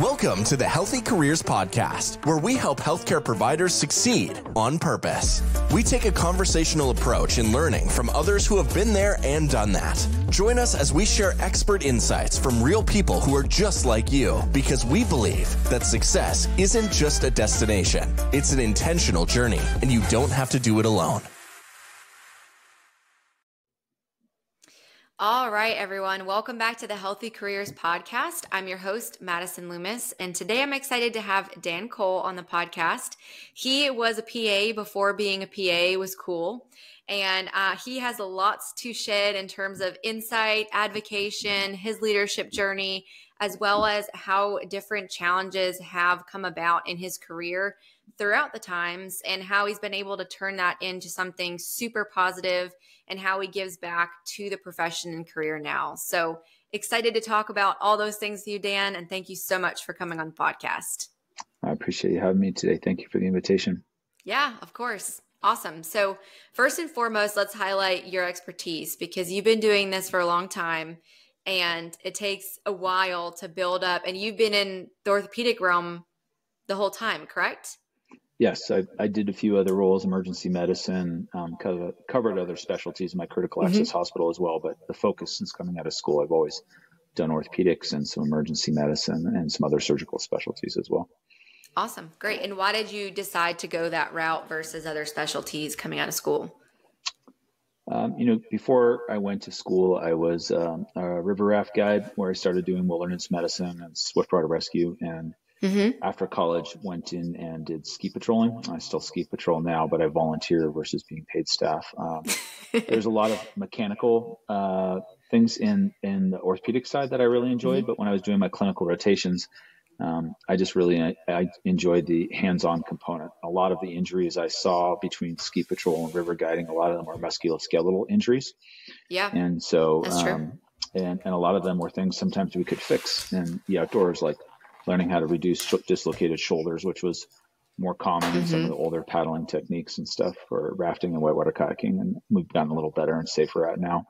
Welcome to the Healthy Careers Podcast, where we help healthcare providers succeed on purpose. We take a conversational approach in learning from others who have been there and done that. Join us as we share expert insights from real people who are just like you, because we believe that success isn't just a destination, it's an intentional journey, and you don't have to do it alone. All right, everyone. Welcome back to the Healthy Careers Podcast. I'm your host, Madison Loomis, and today I'm excited to have Dan Coll on the podcast. He was a PA before being a PA was cool, and uh, he has lots to shed in terms of insight, advocacy, his leadership journey, as well as how different challenges have come about in his career throughout the times and how he's been able to turn that into something super positive and how he gives back to the profession and career now. So excited to talk about all those things with you, Dan, and thank you so much for coming on the podcast. I appreciate you having me today. Thank you for the invitation. Yeah, of course. Awesome. So, first and foremost, let's highlight your expertise because you've been doing this for a long time and it takes a while to build up. And you've been in the orthopedic realm the whole time, correct? Yes, I, I did a few other roles, emergency medicine, um, covered, covered other specialties in my critical mm-hmm. access hospital as well. But the focus since coming out of school, I've always done orthopedics and some emergency medicine and some other surgical specialties as well. Awesome. Great. And why did you decide to go that route versus other specialties coming out of school? Um, you know, before I went to school, I was um, a river raft guide where I started doing wilderness medicine and swiftwater rescue. And Mm-hmm. After college, went in and did ski patrolling. I still ski patrol now, but I volunteer versus being paid staff. Um, there's a lot of mechanical uh, things in in the orthopedic side that I really enjoyed. Mm-hmm. But when I was doing my clinical rotations, um, I just really I, I, enjoyed the hands-on component. A lot of the injuries I saw between ski patrol and river guiding, a lot of them were musculoskeletal injuries. Yeah, and so um, and and a lot of them were things sometimes we could fix in the outdoors, like learning how to reduce dislocated shoulders, which was more common mm-hmm. in some of the older paddling techniques and stuff for rafting and whitewater kayaking. And we've gotten a little better and safer at now.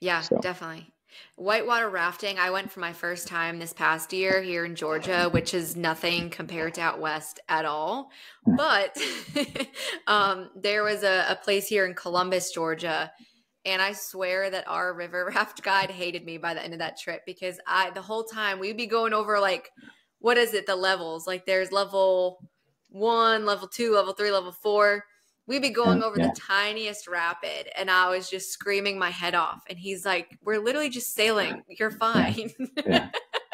Yeah, so. definitely. Whitewater rafting, I went for my first time this past year here in Georgia, which is nothing compared to out west at all. Hmm. But um, there was a, a place here in Columbus, Georgia, and I swear that our river raft guide hated me by the end of that trip because I the whole time we'd be going over like what is it the levels? Like there's level one level two level three level four. We'd be going over yeah. the tiniest rapid and i was just screaming my head off. And he's like we're literally just sailing. You're fine. Yeah,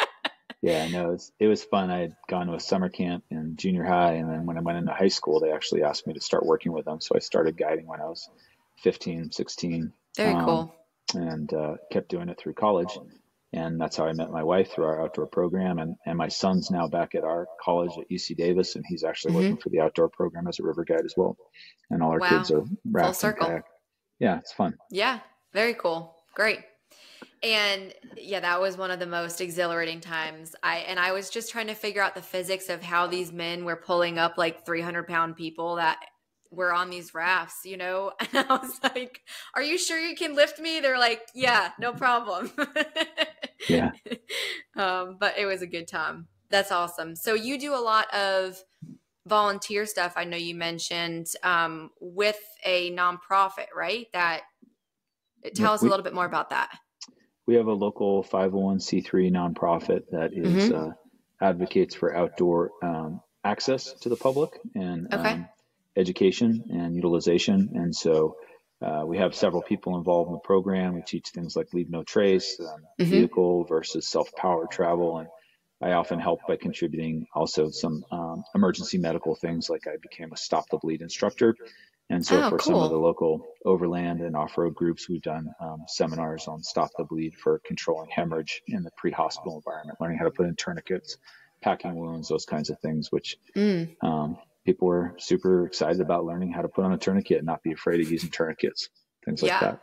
yeah. no it was, it was fun. I had gone to a summer camp in junior high and then when i went into high school they actually asked me to start working with them. So i started guiding when i was 15 16 very um, cool. and uh, kept doing it through college and that's how I met my wife through our outdoor program. And and my son's now back at our college at UC Davis, and he's actually mm-hmm. working for the outdoor program as a river guide as well. And all our wow. kids are full circle. Yeah, it's fun. Yeah, very cool. Great. And yeah, that was one of the most exhilarating times. I and I was just trying to figure out the physics of how these men were pulling up like 300 pound people that were on these rafts, you know? And I was like, Are you sure you can lift me? They're like, Yeah, no problem. yeah. Um, but it was a good time. That's awesome. So you do a lot of volunteer stuff. I know you mentioned um, with a nonprofit, right? That tell yeah, us we, a little bit more about that. We have a local 501c3 nonprofit that is, mm-hmm. uh, advocates for outdoor um, access to the public and okay. um, education and utilization. And so uh, we have several people involved in the program. We teach things like leave no trace, um, mm-hmm. vehicle versus self powered travel. And I often help by contributing also some um, emergency medical things, like I became a stop the bleed instructor. And so oh, for cool. some of the local overland and off road groups, we've done um, seminars on stop the bleed for controlling hemorrhage in the pre hospital environment, learning how to put in tourniquets, packing wounds, those kinds of things, which mm. People were super excited about learning how to put on a tourniquet and not be afraid of using tourniquets, things yeah. like that.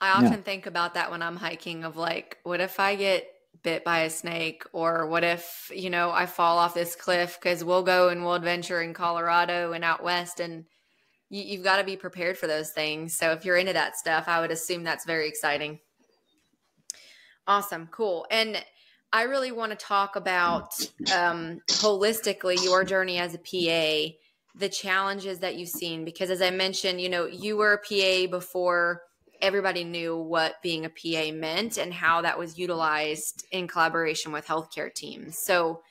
I often yeah. think about that when I'm hiking of like, what if I get bit by a snake or what if, you know, I fall off this cliff because we'll go and we'll adventure in Colorado and out west and you, you've got to be prepared for those things. So if you're into that stuff, I would assume that's very exciting. Awesome. Cool. And I really want to talk about um, holistically your journey as a PA, the challenges that you've seen. Because as I mentioned, you know, you were a PA before everybody knew what being a PA meant and how that was utilized in collaboration with healthcare teams. So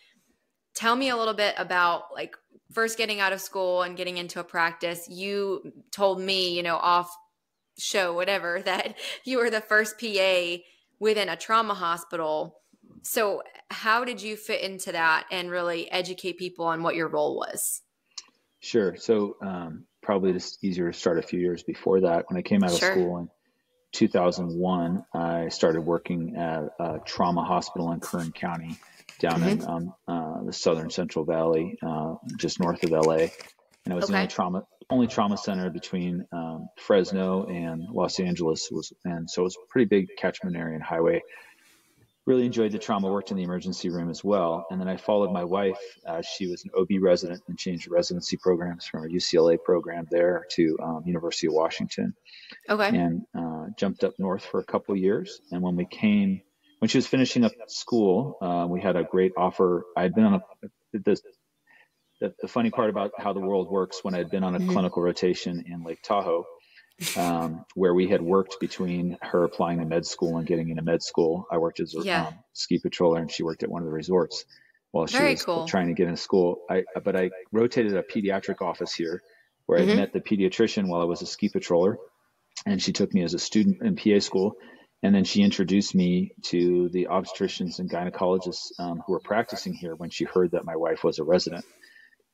tell me a little bit about like first getting out of school and getting into a practice. You told me, you know, off show, whatever, that you were the first PA within a trauma hospital. So, how did you fit into that and really educate people on what your role was? Sure. So, um, probably just easier to start a few years before that. When I came out of sure. school in 2001, I started working at a trauma hospital in Kern County down mm-hmm. in um, uh, the southern Central Valley, uh, just north of LA. And it was okay. the only trauma only trauma center between um, Fresno and Los Angeles was, and so it was a pretty big catchment area and highway. Really enjoyed the trauma. Worked in the emergency room as well, and then I followed my wife. Uh, she was an OB resident and changed residency programs from a UCLA program there to um, University of Washington. Okay. And uh, jumped up north for a couple years, and when we came, when she was finishing up school, uh, we had a great offer. I had been on a the the, the, funny part about how the world works when I'd been on a mm-hmm. clinical rotation in Lake Tahoe, um, where we had worked between her applying to med school and getting into med school. I worked as a yeah. um, ski patroller and she worked at one of the resorts while she Very was cool. trying to get into school. I, but I rotated a pediatric office here where mm-hmm. I met the pediatrician while I was a ski patroller and she took me as a student in PA school. And then she introduced me to the obstetricians and gynecologists um, who were practicing here when she heard that my wife was a resident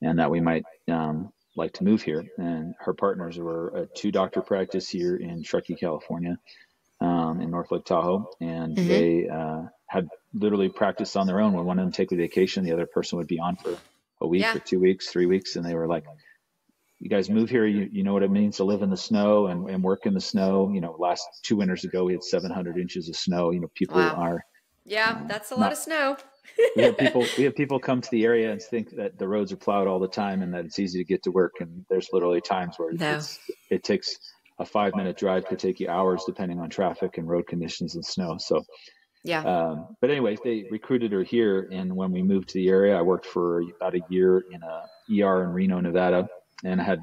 and that we might um, like to move here. And her partners were a two doctor practice here in Truckee, California, um, in North Lake Tahoe, and mm-hmm. they uh, had literally practiced on their own. When one of them take a vacation, the other person would be on for a week yeah. or two weeks, three weeks, and they were like. You guys move here, you, you know what it means to live in the snow and, and work in the snow. You know, last two winters ago, we had 700 inches of snow. You know, people wow. are yeah, uh, that's a lot of snow we have people we have people come to the area and think that the roads are plowed all the time and that it's easy to get to work. And there's literally times where no. it takes a five minute drive could take you hours depending on traffic and road conditions and snow. So yeah. um, but anyway they recruited her here. And when we moved to the area i worked for about a year in a er in reno nevada. And had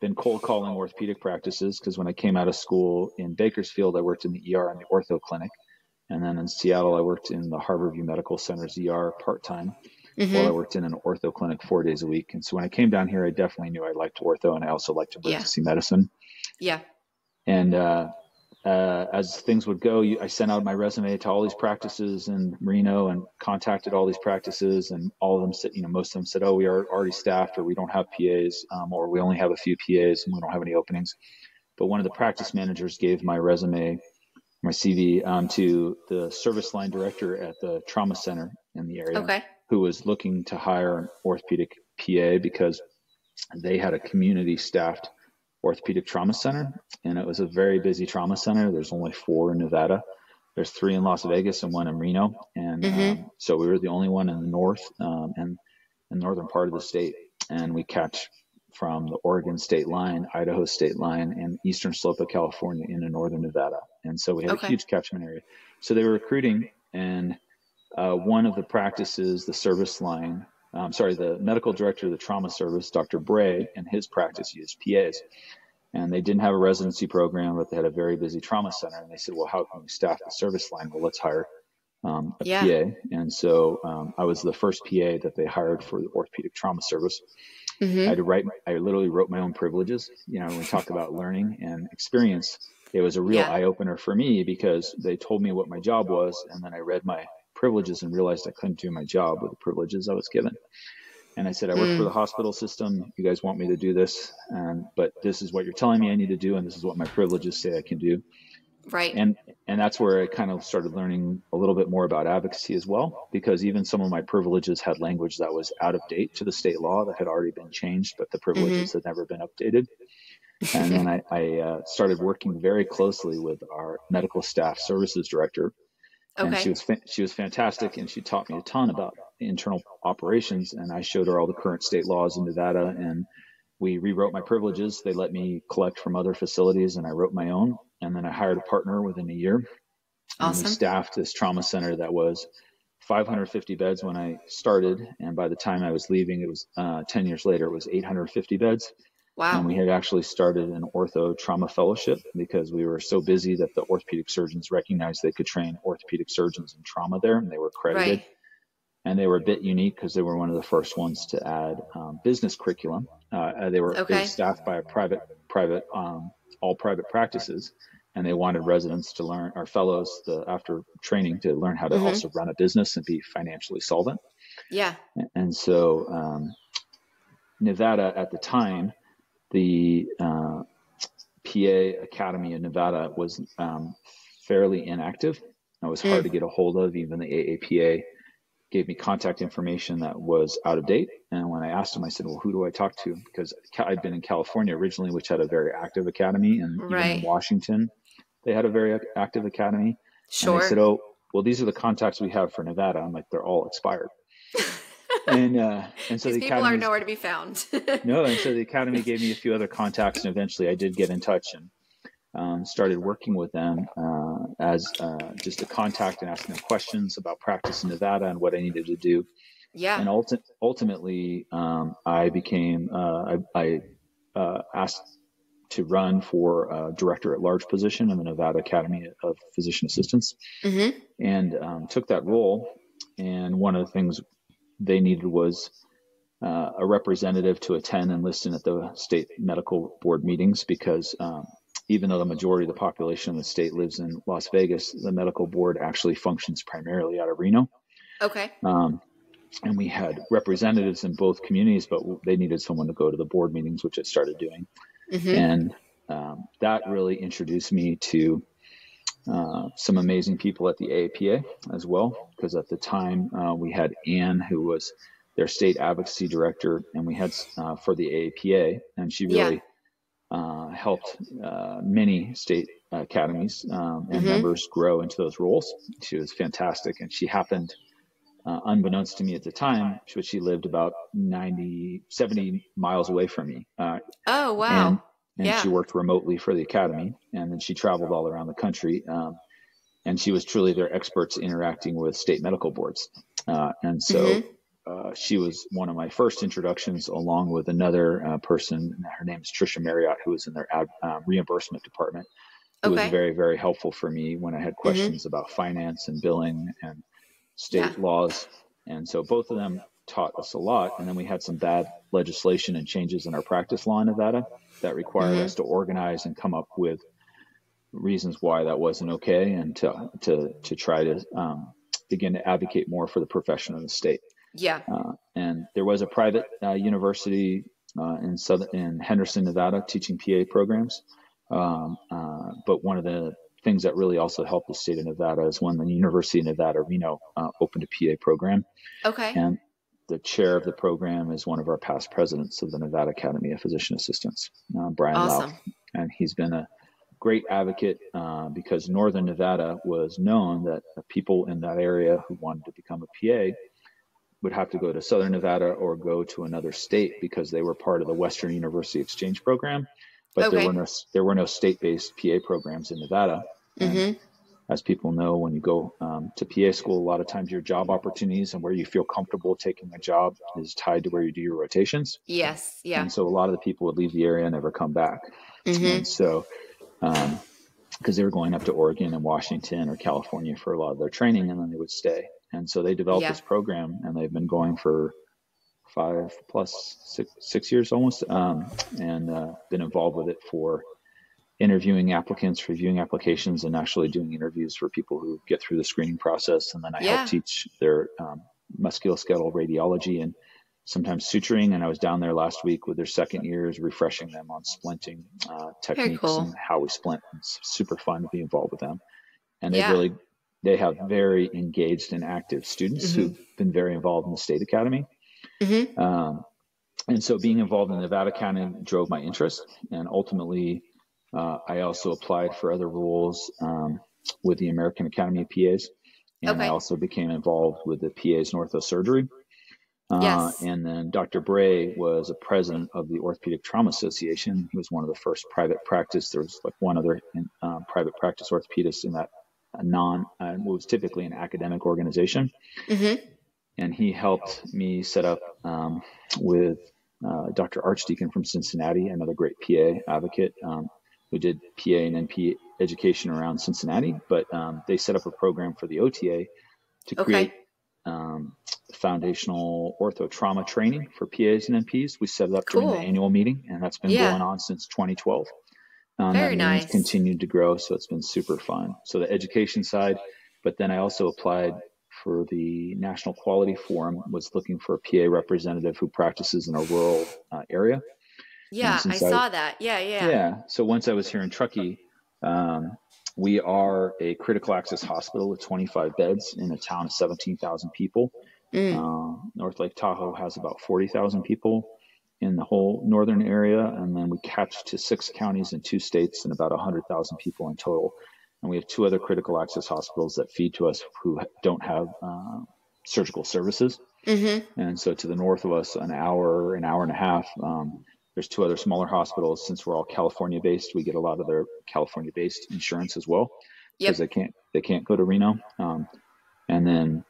been cold calling orthopedic practices because when i came out of school in bakersfield i worked in the er and the ortho clinic and then in Seattle, I worked in the Harborview Medical Center's ER part time mm-hmm. while I worked in an ortho clinic four days a week. And so when I came down here, I definitely knew I liked ortho and I also liked emergency yeah. medicine. Yeah. And uh, uh, as things would go, you, I sent out my resume to all these practices in Reno and contacted all these practices, and all of them said, you know, most of them said, "Oh, we are already staffed, or we don't have PAs, um, or we only have a few PAs, and we don't have any openings." But one of the practice managers gave my resume my CV um, to the service line director at the trauma center in the area, okay. who was looking to hire an orthopedic PA because they had a community staffed orthopedic trauma center, and it was a very busy trauma center. There's only four in Nevada. There's three in Las Vegas and one in Reno, and mm-hmm. um, so we were the only one in the north um, and the northern part of the state, and we catch from the Oregon state line, Idaho state line, and eastern slope of California into northern Nevada. And so we had okay. a huge catchment area. So they were recruiting, and uh, one of the practices, the service line, um, sorry, the medical director of the trauma service, Dr. Bray, and his practice used PAs. And they didn't have a residency program, but they had a very busy trauma center. And they said, well, how can we staff the service line? Well, let's hire um, a yeah. PA. And so um, I was the first PA that they hired for the orthopedic trauma service. Mm-hmm. I had to write. I literally wrote my own privileges. You know, when we talk about learning and experience, it was a real yeah. eye opener for me because they told me what my job was, and then I read my privileges and realized I couldn't do my job with the privileges I was given. And I said, I work mm. for the hospital system. You guys want me to do this, and but this is what you're telling me I need to do, and this is what my privileges say I can do. Right. And and that's where I kind of started learning a little bit more about advocacy as well, because even some of my privileges had language that was out of date to the state law that had already been changed, but the privileges mm-hmm. had never been updated. and then I, I uh, started working very closely with our medical staff services director. Okay. And she was fa- she was fantastic, and she taught me a ton about internal operations. And I showed her all the current state laws in Nevada, and we rewrote my privileges. They let me collect from other facilities, and I wrote my own and then I hired a partner within a year. Awesome. And we staffed this trauma center that was 550 beds when I started, and by the time I was leaving, it was uh, 10 years later, it was 850 beds. Wow. And we had actually started an ortho trauma fellowship because we were so busy that the orthopedic surgeons recognized they could train orthopedic surgeons in trauma there, and they were accredited. Right. And they were a bit unique because they were one of the first ones to add um, business curriculum. Uh, they were okay. staffed by a private, private, um, all private practices, and they wanted residents to learn, our fellows, the, after training, to learn how to mm-hmm. also run a business and be financially solvent. Yeah. And so um, Nevada at the time the uh, PA Academy in Nevada was um, fairly inactive. It was hard mm. to get a hold of. Even the AAPA gave me contact information that was out of date. And when I asked him, I said, "Well, who do I talk to?" Because I'd been in California originally, which had a very active academy, and right. even in Washington, they had a very active academy. Sure. And they said, "Oh, well, these are the contacts we have for Nevada." I'm like, "They're all expired." and uh, and so These the people are nowhere to be found. no, and so the academy gave me a few other contacts, and eventually I did get in touch and um, started working with them uh, as uh, just a contact and asking them questions about practice in Nevada and what I needed to do. Yeah. And ulti- ultimately, um, I became uh, I, I uh, asked to run for a director at large position in the Nevada Academy of Physician Assistants, mm-hmm. and um, took that role. And one of the things they needed was uh, a representative to attend and listen at the state medical board meetings because um, even though the majority of the population of the state lives in Las Vegas, the medical board actually functions primarily out of Reno. Okay. Um, and we had representatives in both communities, but they needed someone to go to the board meetings, which I started doing. Mm-hmm. And um, that really introduced me to uh, some amazing people at the AAPA as well, because at the time uh, we had Anne, who was their state advocacy director, and we had uh, for the AAPA, and she really yeah. Uh, helped uh, many state academies um, and mm-hmm. members grow into those roles. She was fantastic, and she happened. unbeknownst to me at the time, but she lived about 90, 70 miles away from me. oh, wow. And, and yeah. she worked remotely for the academy and then she traveled all around the country um, and she was truly their experts interacting with state medical boards uh, and so mm-hmm. Uh, she was one of my first introductions along with another uh, person her name is trisha marriott who was in their ad, um, reimbursement department It okay. was very very helpful for me when i had mm-hmm. questions mm-hmm. about finance and billing and state yeah. laws and so both of them taught us a lot and then we had some bad legislation and changes in our practice law in nevada that required mm-hmm. us to organize and come up with reasons why that wasn't okay and to to to try to um, begin to advocate more for the profession of the state. Yeah. Uh, and there was a private uh, university uh, in southern in Henderson, Nevada, teaching PA programs. Um, uh, but one of the things that really also helped the state of Nevada is when the University of Nevada Reno uh, opened a PA program. Okay. And the chair of the program is one of our past presidents of the Nevada Academy of Physician Assistants, uh, Brian awesome. Lau. And he's been a great advocate uh, because Northern Nevada was known that people in that area who wanted to become a PA would have to go to Southern Nevada or go to another state because they were part of the Western University Exchange Program. But okay. there were no there were no state-based PA programs in Nevada. Mm-hmm as people know, when you go um, to PA school, a lot of times your job opportunities and where you feel comfortable taking a job is tied to where you do your rotations. Yes, yeah. And so a lot of the people would leave the area and never come back. Mm-hmm. And so, because um, they were going up to Oregon and Washington or California for a lot of their training, and then they would stay. And so they developed yeah. this program, and they've been going for five plus six, six years almost, um, and uh, been involved with it for interviewing applicants, reviewing applications, and actually doing interviews for people who get through the screening process. And then I yeah. help teach their um, musculoskeletal radiology and sometimes suturing. And I was down there last week with their second years, refreshing them on splinting uh, techniques cool. and how we splint. It's super fun to be involved with them. And they yeah. really they have very engaged and active students mm-hmm. who've been very involved in the state academy. Mm-hmm. Um, and so being involved in the Nevada Academy drove my interest and ultimately uh, I also applied for other roles um, with the American Academy of PAs, and okay. I also became involved with the PAs in orthosurgery. Uh, yes. And then Dr. Bray was a president of the Orthopedic Trauma Association. He was one of the first private practice. There was like one other uh, private practice orthopedist in that a non, uh, was typically an academic organization. Mm-hmm. And he helped me set up um, with uh, Dr. Archdeacon from Cincinnati, another great PA advocate um, who did PA and NP education around Cincinnati. But um, they set up a program for the OTA to create okay. Um, foundational ortho trauma training for PAs and NPs. We set it up cool. during the annual meeting, and that's been yeah. going on since 2012. Um, Very nice. Continued to grow, so it's been super fun. So the education side, but then I also applied for the National Quality Forum. Was looking for a PA representative who practices in a rural uh, area. Yeah, I saw that. Yeah, yeah. Yeah. So once I was here in Truckee, um, we are a critical access hospital with 25 beds in a town of 17,000 people. Mm. Uh, North Lake Tahoe has about 40,000 people in the whole northern area, and then we catch to six counties in two states and about 100,000 people in total. And we have two other critical access hospitals that feed to us who don't have uh, surgical services. Mm-hmm. And so to the north of us, an hour, an hour and a half, um, there's two other smaller hospitals. Since we're all California based, we get a lot of their California based insurance as well because yep. they can't they can't go to Reno. Um, and then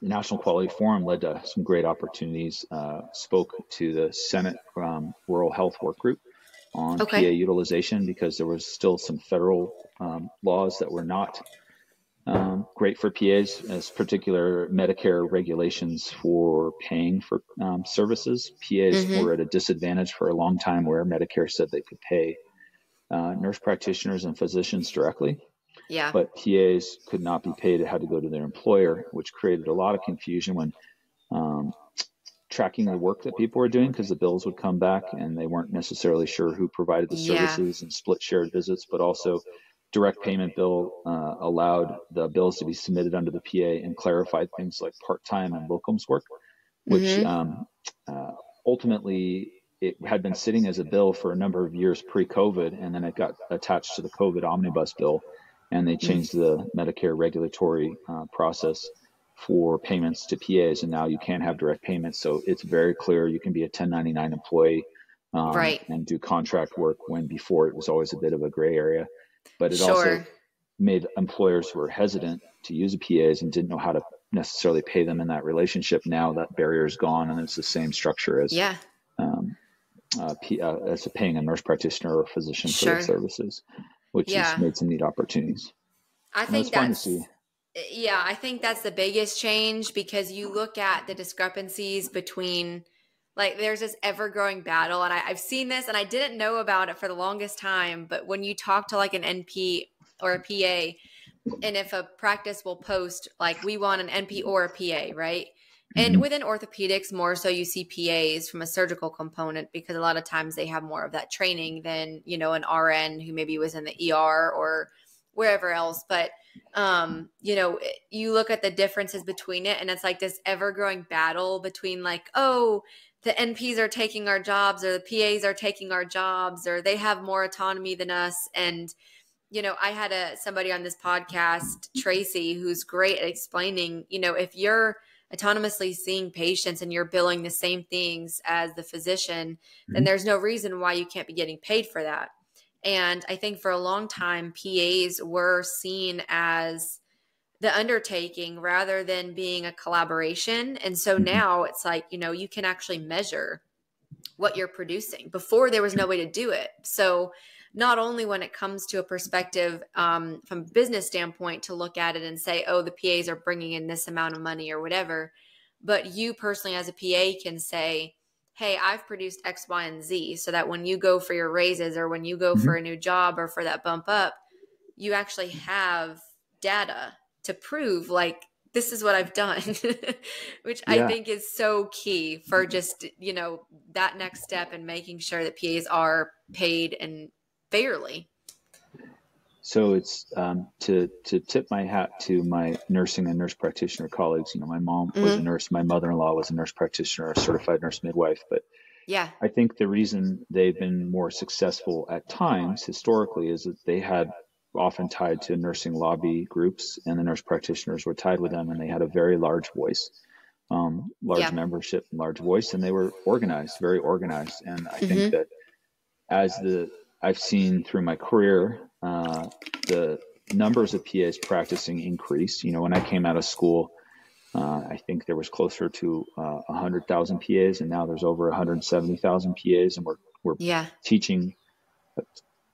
the National Quality Forum led to some great opportunities. Uh, spoke to the Senate um, Rural Health Work Group on okay. PA utilization because there was still some federal um, laws that were not um, great for PAs, as particular Medicare regulations for paying for um, services. PAs mm-hmm. were at a disadvantage for a long time where Medicare said they could pay uh, nurse practitioners and physicians directly. Yeah. But PAs could not be paid; it had to go to their employer, which created a lot of confusion when um, tracking the work that people were doing because the bills would come back and they weren't necessarily sure who provided the services yeah. and split shared visits, but also direct payment bill uh, allowed the bills to be submitted under the PA and clarified things like part-time and locums work, which mm-hmm. um, uh, ultimately it had been sitting as a bill for a number of years pre-COVID, and then it got attached to the COVID omnibus bill, and they changed the Medicare regulatory uh, process for payments to PAs, and now you can't have direct payments. So it's very clear you can be a 1099 employee um, right. and do contract work when before it was always a bit of a gray area. But it sure. also made employers who were hesitant to use PAs and didn't know how to necessarily pay them in that relationship. Now that barrier is gone, and it's the same structure as yeah. Um, uh, P, uh, as paying a nurse practitioner or a physician sure. for their services which yeah. has made some neat opportunities. I think that's yeah, I think that's the biggest change because you look at the discrepancies between like there's this ever growing battle and I, have seen this and I didn't know about it for the longest time, but when you talk to like an NP or a PA and if a practice will post like we want an NP or a PA, right? And mm-hmm. within orthopedics, more so you see PAs from a surgical component because a lot of times they have more of that training than, you know, an RN who maybe was in the ER or wherever else. But, um, you know, you look at the differences between it and it's like this ever growing battle between like, oh, the NPs are taking our jobs or the PAs are taking our jobs or they have more autonomy than us. And, you know, I had a somebody on this podcast, Tracy, who's great at explaining, you know, if you're – autonomously seeing patients and you're billing the same things as the physician, mm-hmm. then there's no reason why you can't be getting paid for that. And I think for a long time, PAs were seen as the undertaking rather than being a collaboration. And so mm-hmm. now it's like, you know, you can actually measure what you're producing. Before there was no way to do it. So not only when it comes to a perspective um, from a business standpoint to look at it and say, oh, the PAs are bringing in this amount of money or whatever, but you personally as a PA can say, hey, I've produced X, Y, and Z so that when you go for your raises or when you go mm-hmm. for a new job or for that bump up, you actually have data to prove like this is what I've done, which yeah. I think is so key for just, you know, that next step and making sure that PAs are paid and fairly. So it's um, to to tip my hat to my nursing and nurse practitioner colleagues. You know, my mom mm-hmm. was a mm-hmm. nurse, my mother in law was a nurse practitioner, a certified nurse midwife. But yeah, I think the reason they've been more successful at times historically is that they had often tied to nursing lobby groups, and the nurse practitioners were tied with them, and they had a very large voice, um, large yeah. membership, and large voice, and they were organized, very organized. And I mm-hmm. think that as the I've seen through my career uh, the numbers of PAs practicing increase. You know, when I came out of school, uh, I think there was closer to uh, 100,000 PAs, and now there's over 170,000 PAs, and we're we're yeah. teaching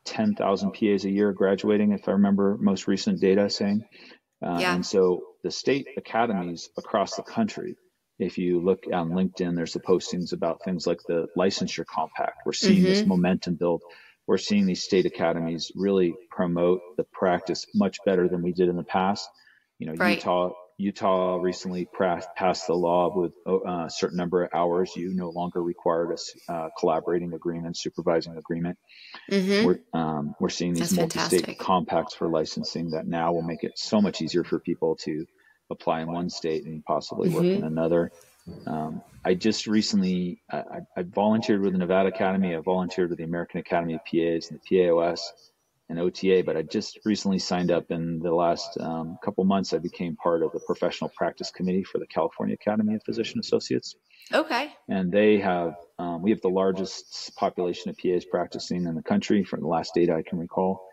10,000 PAs a year graduating, if I remember most recent data saying. Uh, yeah. And so the state academies across the country, if you look on LinkedIn, there's the postings about things like the licensure compact. We're seeing mm-hmm. this momentum build. We're seeing these state academies really promote the practice much better than we did in the past. You know, right. Utah Utah recently passed the law with uh, a certain number of hours. You no longer required a uh, collaborating agreement, supervising agreement. Mm-hmm. We're, um, we're seeing these multi-state compacts for licensing that now will make it so much easier for people to apply in one state and possibly mm-hmm. work in another. Um, I just recently I, I, volunteered with the Nevada Academy. I volunteered with the American Academy of PAs and the PAOS and OTA, but I just recently signed up in the last um, couple months. I became part of the professional practice committee for the California Academy of Physician Associates. Okay. And they have, um, we have the largest population of PAs practicing in the country from the last data I can recall.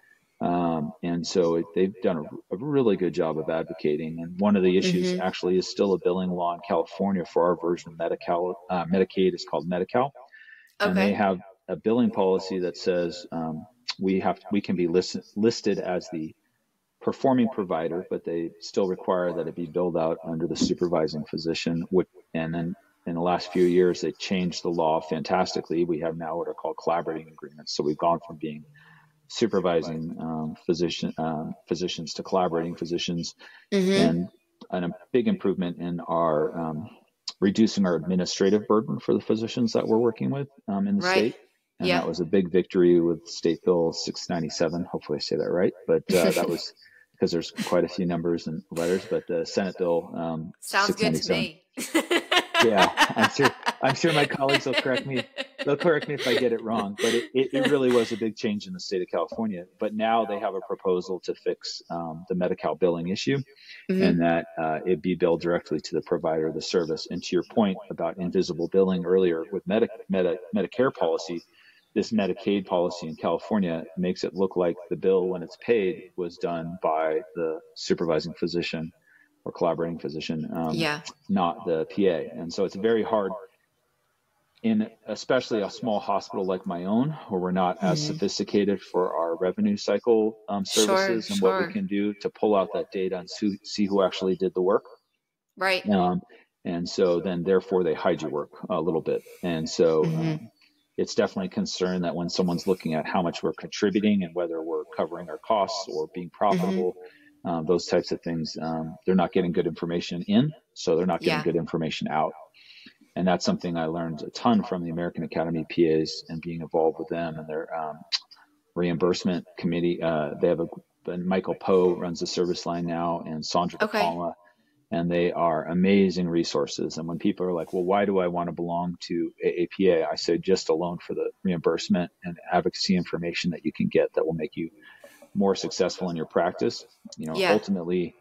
Um, and so it, they've done a, a, really good job of advocating. And one of the issues mm-hmm. actually is still a billing law in California for our version of Medi-Cal, uh, Medicaid is called Medi-Cal. Okay. And they have a billing policy that says um, we have we can be list, listed as the performing provider, but they still require that it be billed out under the supervising physician. And then in the last few years, they changed the law fantastically. We have now what are called collaborating agreements. So we've gone from being supervising um, physician um, physicians to collaborating physicians, mm-hmm. and, and, a big improvement in our um, reducing our administrative burden for the physicians that we're working with um, in the right. state. And yeah. that was a big victory with State Bill 697. Hopefully I say that right. But uh, that was because there's quite a few numbers and letters, but the Senate Bill um, sounds good to me. yeah, I'm sure. I'm sure my colleagues will correct me. They'll correct me if I get it wrong. But it, it, it really was a big change in the state of California. But now they have a proposal to fix um, the Medi-Cal billing issue, mm-hmm. and that uh, it be billed directly to the provider of the service. And to your point about invisible billing earlier with Medi- Medi- Medicare policy, this Medicaid policy in California makes it look like the bill, when it's paid, was done by the supervising physician or collaborating physician, um, yeah. not the PA. And so it's very hard in especially a small hospital like my own, where we're not mm-hmm. as sophisticated for our revenue cycle um, services sure, and sure. what we can do to pull out that data and see, see who actually did the work. Right. Um, and so then therefore they hide your work a little bit. And so mm-hmm. um, it's definitely a concern that when someone's looking at how much we're contributing and whether we're covering our costs or being profitable, mm-hmm. um, those types of things, um, they're not getting good information in, so they're not getting yeah. good information out. And that's something I learned a ton from the American Academy of PAs and being involved with them and their um, reimbursement committee. Uh, they have a Michael Powe runs the service line now, and Sondra okay. Palma and they are amazing resources. And when people are like, well, why do I want to belong to AAPA? I say just alone for the reimbursement and advocacy information that you can get that will make you more successful in your practice. You know, yeah. ultimately,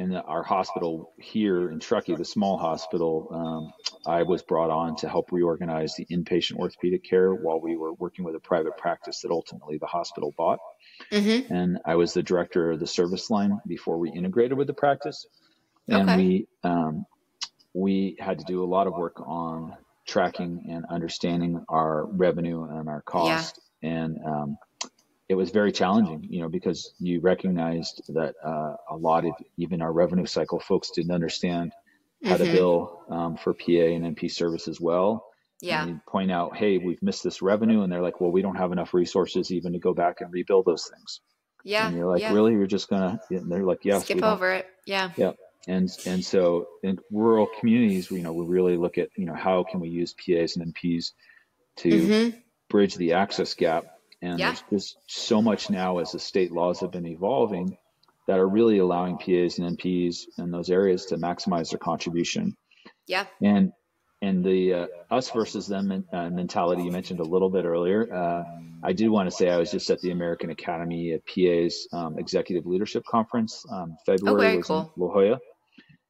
in the, our hospital here in Truckee, the small hospital, um, I was brought on to help reorganize the inpatient orthopedic care while we were working with a private practice that ultimately the hospital bought. Mm-hmm. And I was the director of the service line before we integrated with the practice and okay. we um, we had to do a lot of work on tracking and understanding our revenue and our cost yeah. and um, it was very challenging you know because you recognized that uh, a lot of even our revenue cycle folks didn't understand how mm-hmm. to bill um, for pa and np services as well yeah and point out hey we've missed this revenue and they're like well we don't have enough resources even to go back and rebuild those things yeah and you're like yeah. really you're just gonna and they're like yes skip over it yeah yeah and and so in rural communities, you know, we really look at you know how can we use PAs and NPs to mm-hmm. bridge the access gap. And yeah. there's just so much now as the state laws have been evolving that are really allowing PAs and NPs in those areas to maximize their contribution. Yeah. And and the uh, us versus them uh, mentality you mentioned a little bit earlier. Uh, I do want to say I was just at the American Academy of PA's um, Executive Leadership Conference. Um, February oh, was cool. in La Jolla.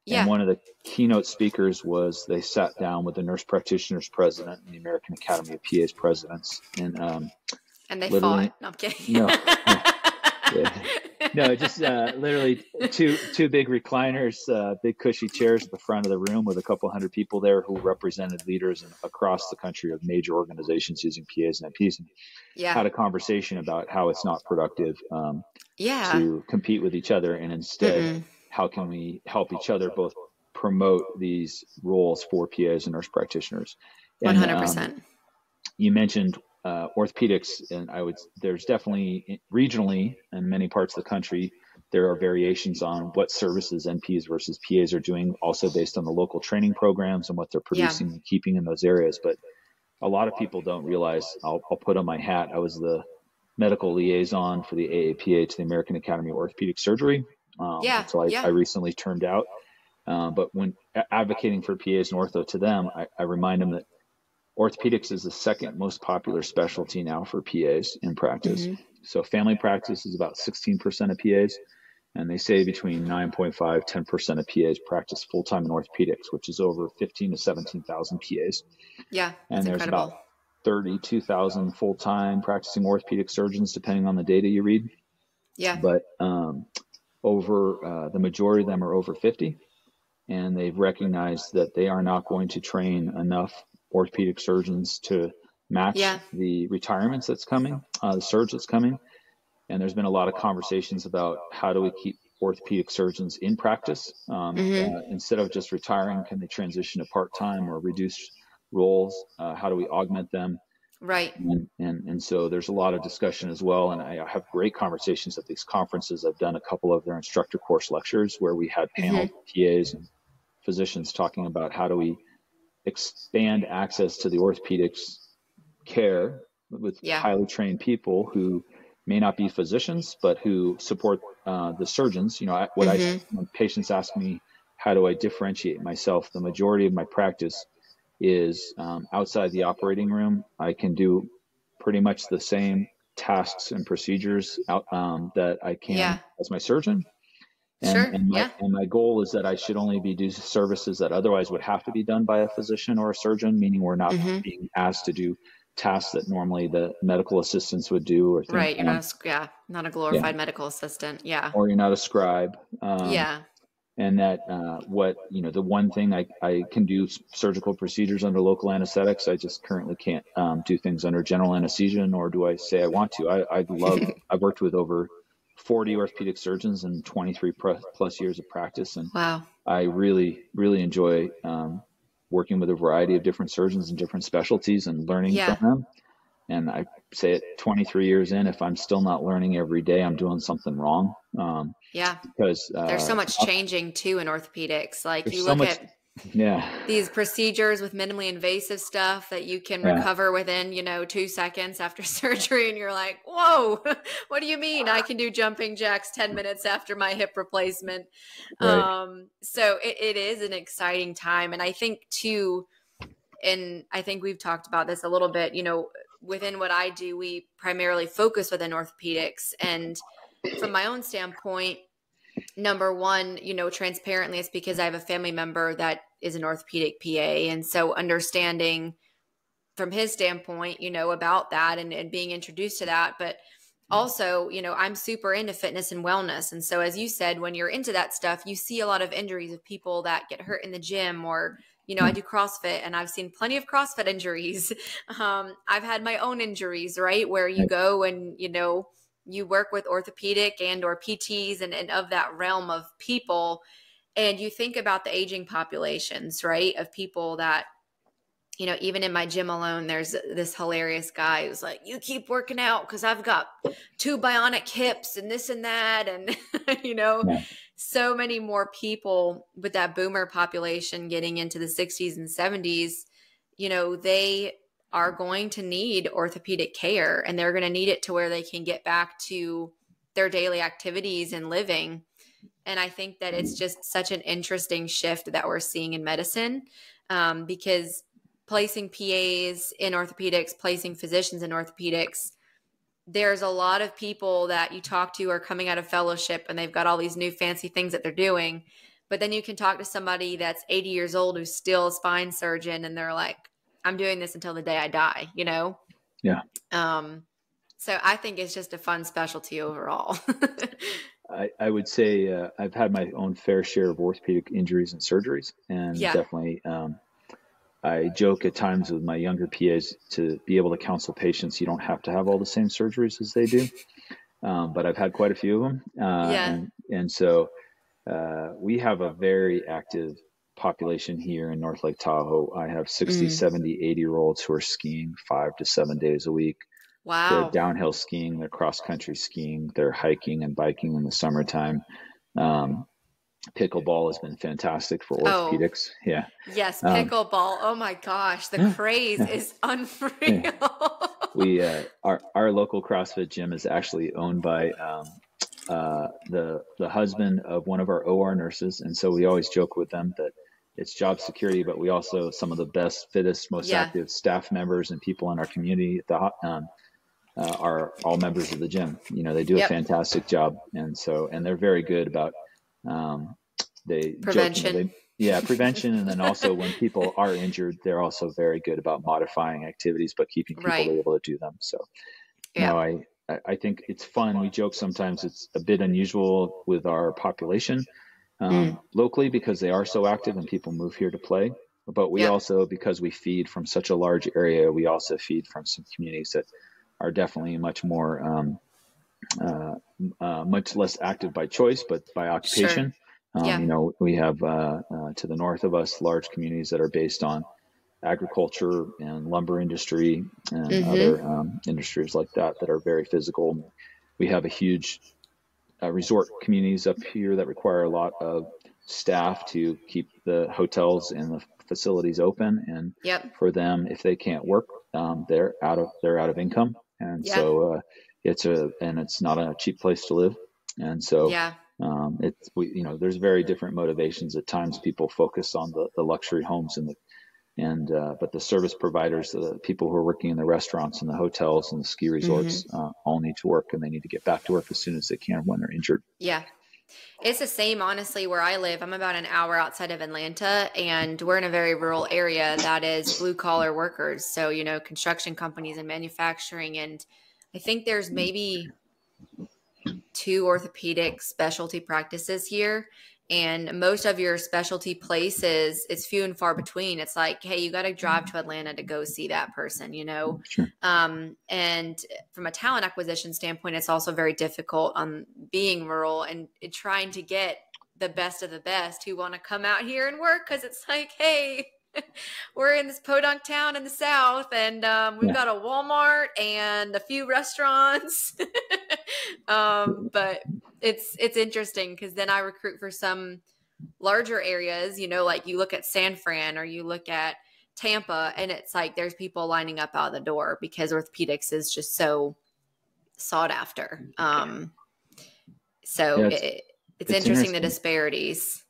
Yeah. And one of the keynote speakers was they sat down with the nurse practitioners president and the American Academy of PA's presidents. And, um, and they fought. No, I'm kidding. no. yeah. no, just uh, literally two two big recliners, uh, big cushy chairs at the front of the room with a couple hundred people there who represented leaders in, across the country of major organizations using PAs and NPs. And yeah. had a conversation about how it's not productive um, yeah. to compete with each other, and instead, Mm-mm. how can we help each other both promote these roles for PAs and nurse practitioners? One hundred percent. Um, you mentioned uh, orthopedics, and I would there's definitely regionally in many parts of the country there are variations on what services NPs versus PAs are doing, also based on the local training programs and what they're producing yeah. and keeping in those areas. But a lot of people don't realize. I'll, I'll put on my hat. I was the medical liaison for the AAPA to the American Academy of Orthopedic Surgery. Um, yeah, so I, yeah. I recently termed out. Uh, but when advocating for PAs and ortho to them, I, I remind them that Orthopedics is the second most popular specialty now for PAs in practice. Mm-hmm. So family practice is about 16% of PAs, and they say between 9.5 10% of PAs practice full time in orthopedics, which is over 15 to 17,000 PAs. Yeah, and there's incredible. about 32,000 full time practicing orthopedic surgeons, depending on the data you read. Yeah, but um, over uh, the majority of them are over 50, and they've recognized that they are not going to train enough orthopedic surgeons to match yeah. the retirements that's coming, uh, the surge that's coming. And there's been a lot of conversations about how do we keep orthopedic surgeons in practice um, mm-hmm. uh, instead of just retiring. Can they transition to part time or reduce roles? Uh, how do we augment them? Right. And, and, and so there's a lot of discussion as well. And I have great conversations at these conferences. I've done a couple of their instructor course lectures where we had panel mm-hmm. PAs and physicians talking about how do we expand access to the orthopedics care with yeah. highly trained people who may not be physicians, but who support uh, the surgeons. You know, what mm-hmm. I when patients ask me, how do I differentiate myself? The majority of my practice is um, outside the operating room. I can do pretty much the same tasks and procedures out, um, that I can yeah. as my surgeon. And, sure. and, my, yeah. and my goal is that I should only be doing services that otherwise would have to be done by a physician or a surgeon, meaning we're not mm-hmm. being asked to do tasks that normally the medical assistants would do or right you're not a, yeah not a glorified yeah. medical assistant yeah or you're not a scribe um, yeah and that uh, what you know the one thing I, I can do surgical procedures under local anesthetics i just currently can't um, do things under general anesthesia nor do i say i want to i i love i've worked with over 40 orthopedic surgeons and 23 plus years of practice. And wow. I really, really enjoy um, working with a variety of different surgeons and different specialties and learning yeah. from them. And I say it 23 years in, if I'm still not learning every day, I'm doing something wrong. Um, yeah. Because uh, there's so much changing too in orthopedics. Like you look so much, at yeah these procedures with minimally invasive stuff that you can yeah. recover within you know two seconds after surgery and you're like whoa what do you mean i can do jumping jacks 10 minutes after my hip replacement right. um so it, it is an exciting time and i think too and i think we've talked about this a little bit you know within what i do we primarily focus within orthopedics and from my own standpoint number one, you know, transparently, it's because I have a family member that is an orthopedic PA. And so understanding from his standpoint, you know, about that and, and being introduced to that. But also, you know, I'm super into fitness and wellness. And so, as you said, when you're into that stuff, you see a lot of injuries of people that get hurt in the gym or, you know, I do CrossFit and I've seen plenty of CrossFit injuries. Um, I've had my own injuries, right? Where you go and, you know, you work with orthopedic and or PTs and, and of that realm of people and you think about the aging populations, right? Of people that you know, even in my gym alone, there's this hilarious guy who's like, "You keep working out because I've got two bionic hips and this and that," and you know, yeah. so many more people with that boomer population getting into the 60s and 70s. You know, they are going to need orthopedic care and they're going to need it to where they can get back to their daily activities and living. And I think that it's just such an interesting shift that we're seeing in medicine um, because placing PAs in orthopedics, placing physicians in orthopedics, there's a lot of people that you talk to are coming out of fellowship and they've got all these new fancy things that they're doing. But then you can talk to somebody that's 80 years old who's still a spine surgeon and they're like, I'm doing this until the day I die, you know? Yeah. Um, so I think it's just a fun specialty overall. I, I would say uh, I've had my own fair share of orthopedic injuries and surgeries, and yeah. definitely um, I joke at times with my younger PAs to be able to counsel patients. You don't have to have all the same surgeries as they do, um, but I've had quite a few of them. Uh, yeah. And, and so uh, we have a very active population here in North Lake Tahoe. I have 60, mm. 70, 80 year olds who are skiing five to seven days a week. Wow. They're downhill skiing, they're cross country skiing, they're hiking and biking in the summertime. Um, pickleball has been fantastic for oh. orthopedics. Oh, yeah. Yes, um, pickleball. Um, oh my gosh, the craze is unreal. we uh, our our local CrossFit gym is actually owned by um, uh, the the husband of one of our OR nurses, and so we always joke with them that it's job security, but we also some of the best, fittest, most yeah. active staff members and people in our community the, um, uh, are all members of the gym. You know, they do yep. a fantastic job, and so and they're very good about um, they prevention. Joke, they, yeah, prevention, and then also when people are injured, they're also very good about modifying activities, but keeping people right. able to do them. So, yeah. you know, I I think it's fun. We joke sometimes it's a bit unusual with our population um, mm. locally because they are so active and people move here to play. But we also, because we feed from such a large area, we also feed from some communities that are definitely much more, um, uh, uh, much less active by choice, but by occupation. Sure. Um, yeah. You know, we have uh, uh, to the north of us large communities that are based on agriculture and lumber industry and mm-hmm. other um, industries like that that are very physical. We have a huge uh, resort communities up here that require a lot of staff to keep the hotels and the facilities open. And yep. for them, if they can't work, um, they're out of they're out of income, and so uh, it's a and it's not a cheap place to live. And so yeah. Um, it's we, you know there's very different motivations. At times, people focus on the, the luxury homes and the and uh, but the service providers, the people who are working in the restaurants and the hotels and the ski resorts, mm-hmm. uh, all need to work and they need to get back to work as soon as they can when they're injured. Yeah. It's the same, honestly, where I live. I'm about an hour outside of Atlanta, and we're in a very rural area that is blue collar workers. So, you know, construction companies and manufacturing. And I think there's maybe two orthopedic specialty practices here and most of your specialty places it's few and far between it's like hey you got to drive to atlanta to go see that person you know sure. um, and from a talent acquisition standpoint it's also very difficult on being rural and trying to get the best of the best who want to come out here and work because it's like hey we're in this podunk town in the south and um, we've yeah. got a walmart and a few restaurants um, but it's it's interesting because then i recruit for some larger areas you know like you look at san fran or you look at tampa and it's like there's people lining up out the door because orthopedics is just so sought after um, so yeah, it's, it, it's, it's interesting, interesting, the disparities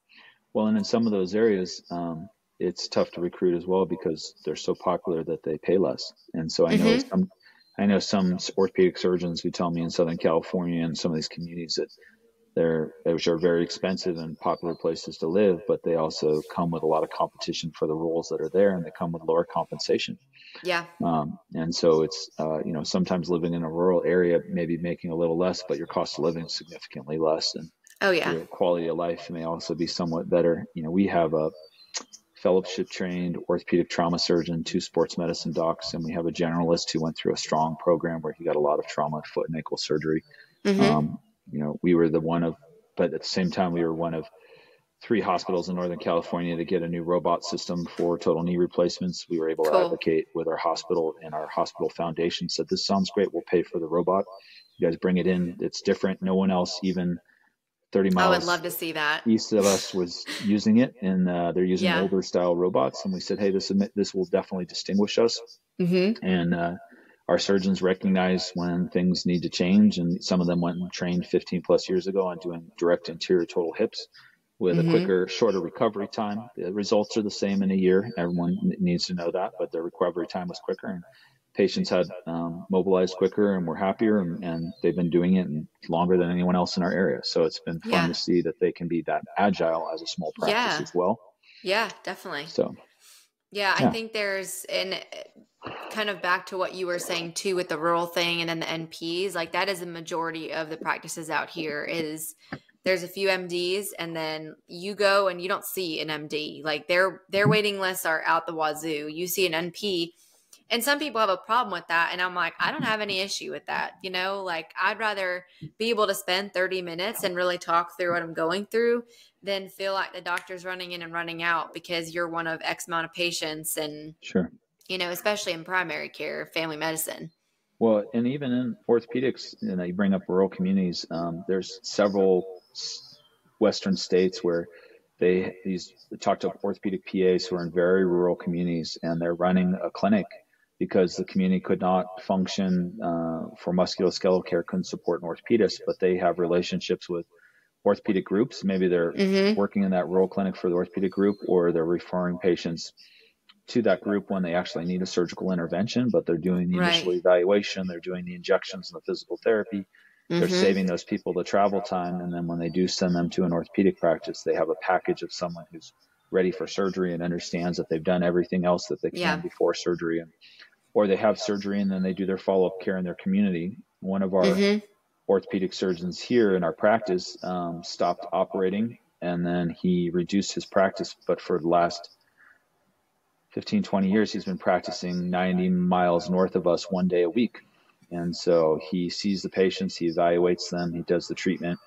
well and in some of those areas um, it's tough to recruit as well because they're so popular that they pay less. And so I know mm-hmm. some, I know some orthopedic surgeons who tell me in Southern California and some of these communities that they're which are very expensive and popular places to live, but they also come with a lot of competition for the roles that are there, and they come with lower compensation. Yeah. Um, and so it's uh, you know sometimes living in a rural area, maybe making a little less, but your cost of living is significantly less, and oh yeah, your quality of life may also be somewhat better. You know, we have a fellowship trained orthopedic trauma surgeon, two sports medicine docs, and we have a generalist who went through a strong program where he got a lot of trauma, foot and ankle surgery. Mm-hmm. Um, you know, we were the one of, but at the same time, we were one of three hospitals in Northern California to get a new robot system for total knee replacements. We were able cool. to advocate with our hospital and our hospital foundation said, this sounds great. We'll pay for the robot. You guys bring it in. It's different. No one else even 30 miles. I would love to see that. East of us was using it, and uh, they're using yeah. older style robots. And we said, hey, this this will definitely distinguish us. Mm-hmm. And uh, our surgeons recognize when things need to change, and some of them went and trained 15 plus years ago on doing direct anterior total hips with mm-hmm. a quicker, shorter recovery time. The results are the same in a year. Everyone needs to know that, but the recovery time was quicker. And patients had um, mobilized quicker and were happier and, and, they've been doing it longer than anyone else in our area so it's been fun yeah. to see that they can be that agile as a small practice yeah. as well yeah definitely so yeah, yeah, i think there's and kind of back to what you were saying too with the rural thing and then the NPs, like that is the majority of the practices out here is there's a few MDs and then you go and you don't see an MD. Like their their waiting lists are out the wazoo. You see an NP and some people have a problem with that and I'm like, I don't have any issue with that. You know, like I'd rather be able to spend 30 minutes and really talk through what I'm going through than feel like the doctor's running in and running out because you're one of X amount of patients and Sure you know, especially in primary care, family medicine. Well, and even in orthopedics, you know, you bring up rural communities. Um, there's several Western states where they these talk to orthopedic PAs who are in very rural communities, and they're running a clinic because the community could not function uh, for musculoskeletal care, couldn't support an orthopedist, but they have relationships with orthopedic groups. Maybe they're mm-hmm. working in that rural clinic for the orthopedic group, or they're referring patients to that group when they actually need a surgical intervention, but they're doing the right. initial evaluation, they're doing the injections and the physical therapy. Mm-hmm. They're saving those people the travel time. And then when they do send them to an orthopedic practice, they have a package of someone who's ready for surgery and understands that they've done everything else that they can yeah. before surgery. And, or they have surgery and then they do their follow up care in their community. One of our mm-hmm. orthopedic surgeons here in our practice um, stopped operating and then he reduced his practice, but for the last 15, 20 years, he's been practicing 90 miles north of us one day a week. And so he sees the patients, he evaluates them, he does the treatment,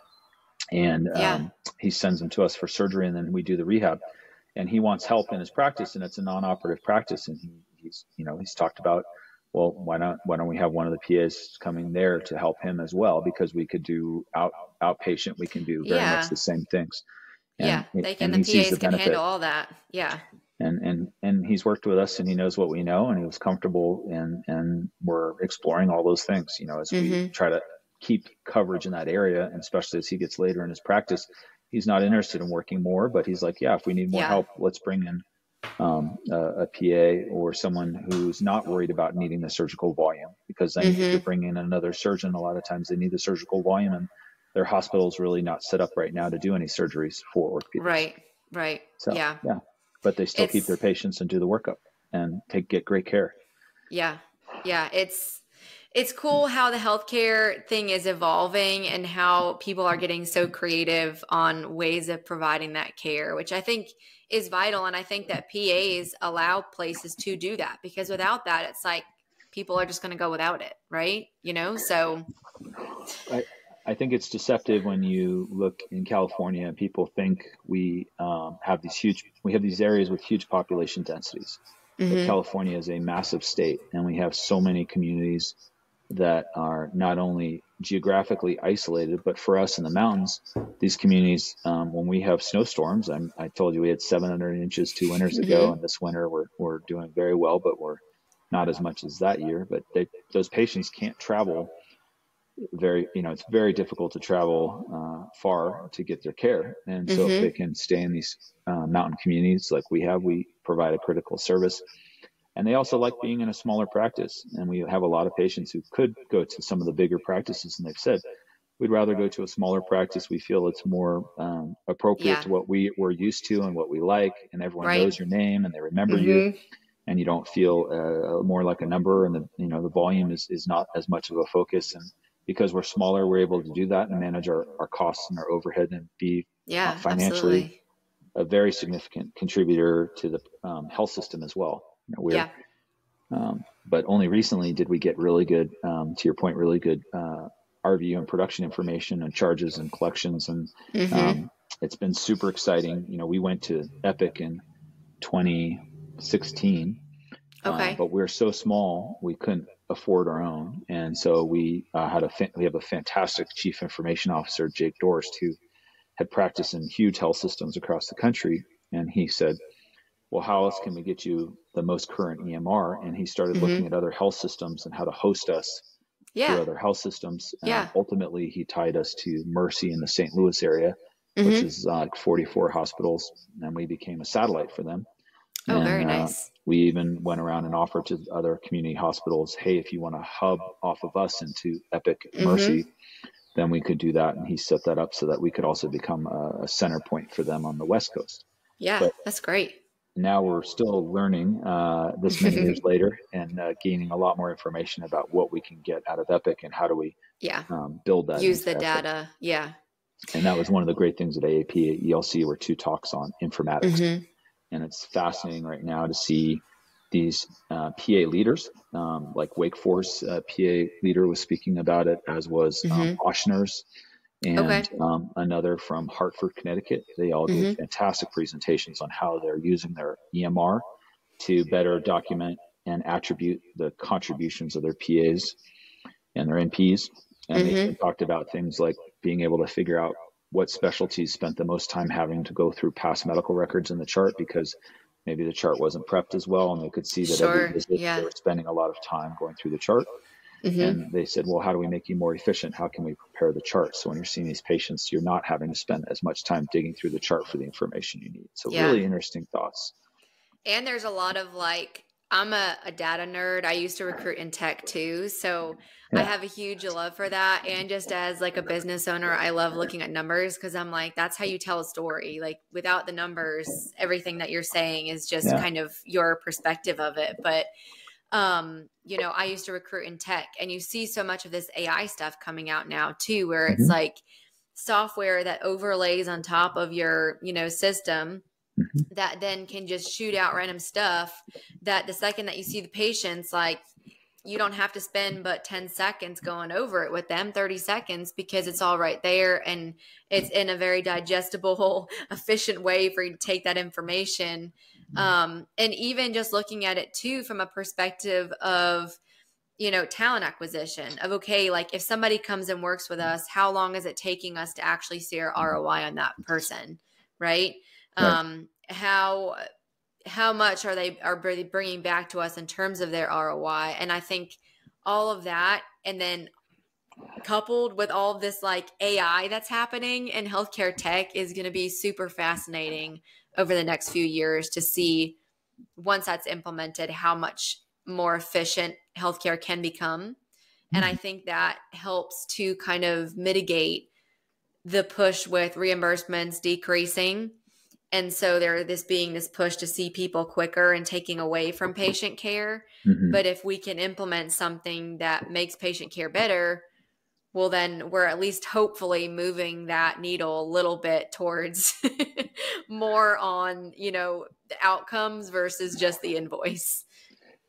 and yeah. um, he sends them to us for surgery, and then we do the rehab. And he wants help in his practice, and it's a non-operative practice. And he, he's, you know, he's talked about, well, why not? Why don't we have one of the PAs coming there to help him as well? Because we could do out outpatient, we can do very yeah. much the same things. And, yeah, they can. And The PAs the can handle all that. Yeah and and and he's worked with us and he knows what we know and he was comfortable and and we're exploring all those things you know as mm-hmm. we try to keep coverage in that area and especially as he gets later in his practice he's not interested in working more but he's like yeah if we need more yeah. help let's bring in um, a, a, PA or someone who's not worried about needing the surgical volume because then mm-hmm. you bring in another surgeon a lot of times they need the surgical volume and their hospital is really not set up right now to do any surgeries for orthopedics. Right, right. So, yeah. Yeah but they still it's, keep their patients and do the workup and take get great care. Yeah. Yeah. It's it's cool how the healthcare thing is evolving and how people are getting so creative on ways of providing that care, which I think is vital. And I think that PAs allow places to do that because without that, it's like people are just going to go without it, right? You know, so. I, I think it's deceptive when you look in California. And people think we um, have these huge, we have these areas with huge population densities. Mm-hmm. California is a massive state, and we have so many communities that are not only geographically isolated, but for us in the mountains, these communities, um, when we have snowstorms, I'm, i told you we had 700 inches two winters mm-hmm. ago, and this winter we're, we're doing very well, but we're not as much as that year. But they, those patients can't travel very you know it's very difficult to travel uh, far to get their care and so mm-hmm. if they can stay in these uh, mountain communities like we have we provide a critical service and they also like being in a smaller practice and we have a lot of patients who could go to some of the bigger practices and they've said we'd rather go to a smaller practice we feel it's more um, appropriate yeah. to what we we're used to and what we like and everyone right. knows your name and they remember mm-hmm. you and you don't feel uh, more like a number and the you know the volume is, is not as much of a focus and because we're smaller, we're able to do that and manage our, our costs and our overhead and be yeah, uh, financially absolutely. a very significant contributor to the um, health system as well. You know, yeah. Um, but only recently did we get really good, um, to your point, really good uh, RVU and production information and charges and collections. And mm-hmm. Um, it's been super exciting. You know, we went to Epic in 2016. Okay. Uh, but we're so small, we couldn't afford our own, and so we uh, had a fa- we have a fantastic chief information officer, Jake Dorst, who had practiced in huge health systems across the country, and he said, "Well, how else can we get you the most current EMR?" And he started mm-hmm. looking at other health systems and how to host us yeah. to other health systems. And yeah. ultimately, he tied us to Mercy in the St. Louis area, mm-hmm. which is uh, like 44 hospitals, and we became a satellite for them. Oh, and, very uh, nice. Uh, we even went around and offered to other community hospitals, hey, if you want to hub off of us into Epic mm-hmm. Mercy, then we could do that. And he set that up so that we could also become a, a center point for them on the West Coast. Yeah, but, that's great. Now we're still learning uh, this many years later and uh, gaining a lot more information about what we can get out of Epic and how do we yeah um, build that use the Epic. data yeah and that was one of the great things at AAP ELC were two talks on informatics mm-hmm. and it's fascinating right now to see these uh, PA leaders um, like Wake Forest uh, PA leader was speaking about it as was um, mm-hmm. Ochsner's and okay. um, another from Hartford, Connecticut. They all mm-hmm. gave fantastic presentations on how they're using their EMR to better document and attribute the contributions of their PAs and their NPs. And mm-hmm. they talked about things like being able to figure out what specialties spent the most time having to go through past medical records in the chart because maybe the chart wasn't prepped as well and they could see that sure. every visit yeah. they were spending a lot of time going through the chart. Mm-hmm. And they said, well, how do we make you more efficient? How can we prepare the chart? So when you're seeing these patients, you're not having to spend as much time digging through the chart for the information you need. So yeah. really interesting thoughts. And there's a lot of like, I'm a, a data nerd. I used to recruit in tech too. So yeah. I have a huge love for that. And just as like a business owner, I love looking at numbers because I'm like, that's how you tell a story. Like without the numbers, everything that you're saying is just yeah. kind of your perspective of it. But um, you know, I used to recruit in tech and you see so much of this AI stuff coming out now too, where it's mm-hmm. like software that overlays on top of your, you know, system mm-hmm. that then can just shoot out random stuff that the second that you see the patients, like you don't have to spend but 10 seconds going over it with them 30 seconds because it's all right there and it's in a very digestible efficient way for you to take that information um, and even just looking at it too from a perspective of you know talent acquisition of okay like if somebody comes and works with us how long is it taking us to actually see our roi on that person right, right. um how how much are they are they bringing back to us in terms of their roi and i think all of that and then coupled with all of this like ai that's happening in healthcare tech is going to be super fascinating over the next few years to see once that's implemented how much more efficient healthcare can become. And I mm-hmm. think that helps to kind of mitigate the push with reimbursements decreasing. And so there this being this push to see people quicker and taking away from patient care. Mm-hmm. But if we can implement something that makes patient care better, well then we're at least hopefully moving that needle a little bit towards more on you know the outcomes versus just the invoice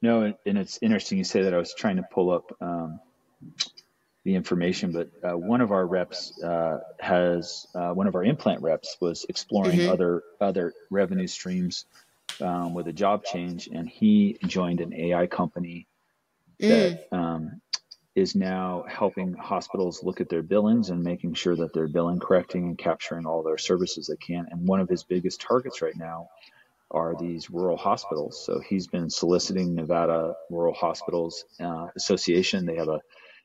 no and it's interesting you say that i was trying to pull up um, the information but uh, one of our reps uh, has uh, one of our implant reps was exploring mm-hmm. other other revenue streams um, with a job change and he joined an ai company that mm. um, is now helping hospitals look at their billings and making sure that they're billing correcting and capturing all their services they can. And one of his biggest targets right now are these rural hospitals. So he's been soliciting Nevada Rural Hospitals uh, Association. They have a,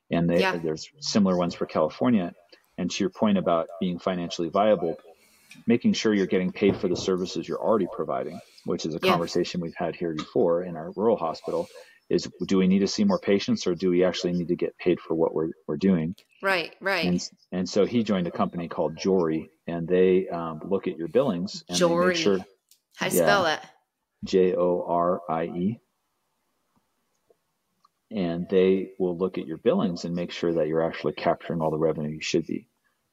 and they, yeah. there's similar ones for California. And to your point about being financially viable, making sure you're getting paid for the services you're already providing, which is a yeah. conversation we've had here before in our rural hospital is do we need to see more patients or do we actually need to get paid for what we're, we're doing? Right right. And, and so he joined a company called Jorie and they um, look at your billings and Jorie make sure how do you yeah, spell that j-o-r-i-e and they will look at your billings and make sure that you're actually capturing all the revenue you should be.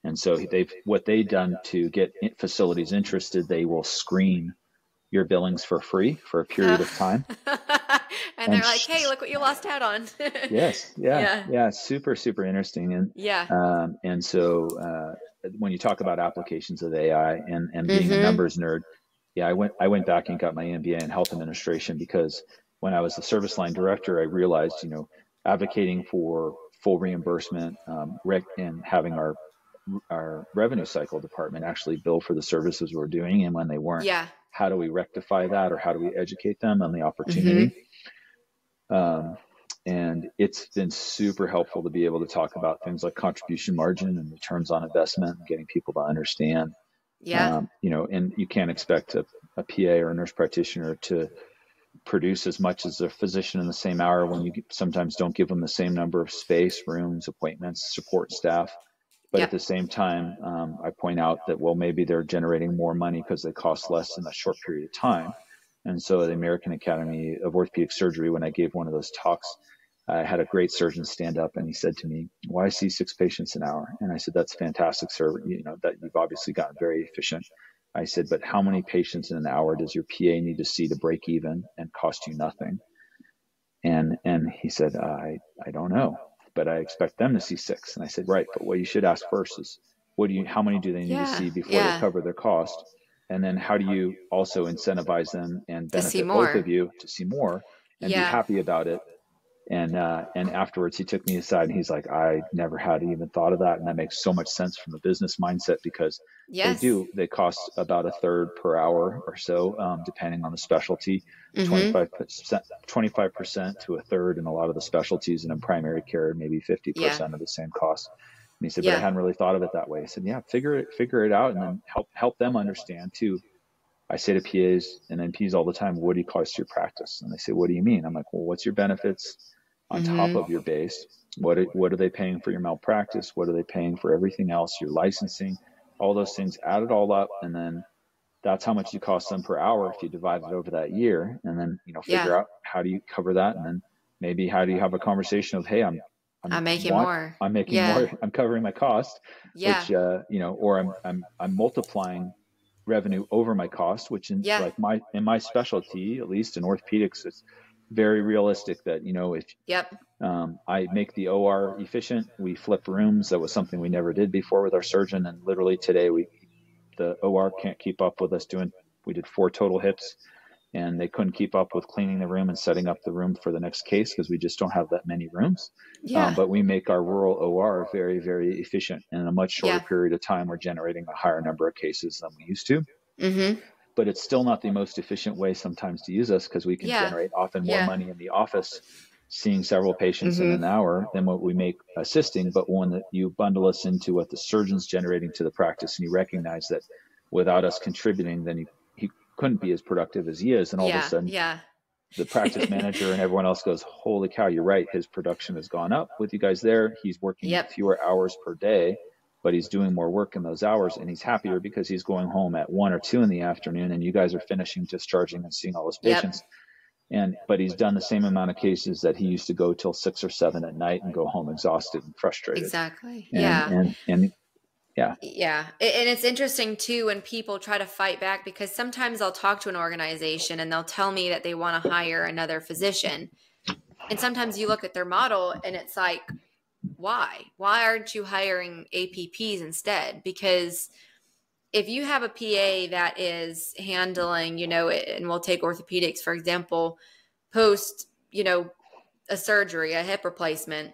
And so they've what they've done to get facilities interested they will screen your billings for free for a period of time. and, and, they're like, "Hey, look what you lost out on." yes, yeah, yeah, yeah, super, super interesting, and yeah, um, and so uh, when you talk about applications of AI and and being mm-hmm. a numbers nerd, yeah, I went I went back and got my MBA in health administration because when I was the service line director, I realized you know advocating for full reimbursement um, rec- and having our our revenue cycle department actually bill for the services we're doing and when they weren't. Yeah how do we rectify that or how do we educate them on the opportunity? Mm-hmm. um, and it's been super helpful to be able to talk about things like contribution margin and returns on investment and getting people to understand. Yeah. Um, you know and you can't expect a, a pa or a nurse practitioner to produce as much as a physician in the same hour when you sometimes don't give them the same number of space rooms appointments support staff but at the same time, um, I point out that, well, maybe they're generating more money because they cost less in a short period of time. And so, the American Academy of Orthopedic Surgery, when I gave one of those talks, I had a great surgeon stand up and he said to me, "Why well, see six patients an hour?" And I said, "That's fantastic, sir. You know that you've obviously gotten very efficient." I said, "But how many patients in an hour does your PA need to see to break even and cost you nothing?" And and he said, "I I don't know, but I expect them to see six. And I said, "Right, but what you should ask first is, what do you? How many do they need yeah, to see before yeah. they cover their cost?" And then how do you also incentivize them and benefit both of you to see more and yeah. be happy about it and uh, and afterwards, he took me aside and he's like, "I never had even thought of that, and that makes so much sense from a business mindset because yes. they do. They cost about a third per hour or so, um, depending on the specialty. Mm-hmm. 25 percent, 25 percent to a third in a lot of the specialties, and in primary care, maybe fifty yeah. percent of the same cost." And he said, "But yeah. I hadn't really thought of it that way." I said, "Yeah, figure it figure it out, and then help help them understand too." I say to PAs and NPs all the time, "What do you cost your practice?" And they say, "What do you mean?" I'm like, "Well, what's your benefits?" On mm-hmm. top of your base. What are, what are they paying for your malpractice? What are they paying for everything else? Your licensing, all those things, add it all up, and then that's how much you cost them per hour if you divide it over that year, and then you know figure yeah. out how do you cover that, and then maybe how do you have a conversation of hey, I'm I'm, I'm making want, more. I'm making yeah. more. I'm covering my cost, yeah. which uh, you know, or I'm I'm I'm multiplying revenue over my cost, which in yeah. like my in my specialty, at least in orthopedics, it's very realistic that you know if yep um, I make the OR efficient, we flip rooms. That was something we never did before with our surgeon, and literally today we the OR can't keep up with us doing. We did four total hips, and they couldn't keep up with cleaning the room and setting up the room for the next case because we just don't have that many rooms. Yeah. Um, but we make our rural OR very very efficient, and in a much shorter yeah. period of time, we're generating a higher number of cases than we used to. Mm-hmm but it's still not the most efficient way sometimes to use us because we can yeah. generate often more yeah. money in the office seeing several patients mm-hmm. in an hour than what we make assisting. But when that you bundle us into what the surgeon's generating to the practice and you recognize that without us contributing, then he, he couldn't be as productive as he is. And all yeah. of a sudden, yeah. the practice manager and everyone else goes, holy cow, you're right. His production has gone up with you guys there. He's working yep. fewer hours per day but he's doing more work in those hours and he's happier because he's going home at one or two in the afternoon and you guys are finishing discharging and seeing all those patients. Yep. And but he's done the same amount of cases that he used to go till six or seven at night and go home exhausted and frustrated. Exactly. And, yeah. And, and yeah. Yeah. And it's interesting too when people try to fight back because sometimes I'll talk to an organization and they'll tell me that they want to hire another physician. And sometimes you look at their model and it's like, why? Why aren't you hiring APPs instead? Because if you have a PA that is handling, you know, and we'll take orthopedics for example, post, you know, a surgery, a hip replacement,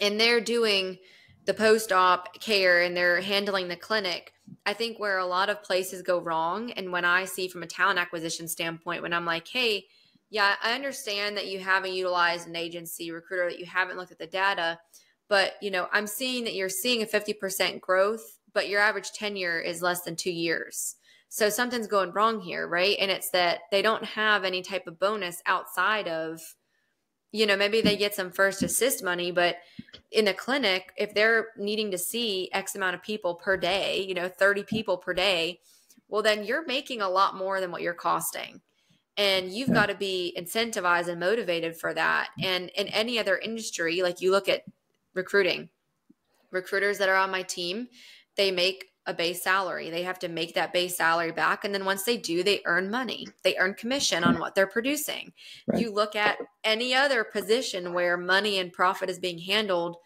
and they're doing the post op care and they're handling the clinic. I think where a lot of places go wrong, and when I see from a talent acquisition standpoint, when I'm like, hey, yeah, I understand that you haven't utilized an agency recruiter, that you haven't looked at the data, but you know i'm seeing that you're seeing a 50% growth but your average tenure is less than two years. So something's going wrong here right? And it's that they don't have any type of bonus outside of you know maybe they get some first assist money but in a clinic if they're needing to see x amount of people per day you know 30 people per day well then you're making a lot more than what you're costing. And you've yeah. got to be incentivized and motivated for that. And in any other industry like you look at recruiting. Recruiters that are on my team, they make a base salary. They have to make that base salary back. And then once they do, they earn money. They earn commission on what they're producing. Right. You look at any other position where money and profit is being handled,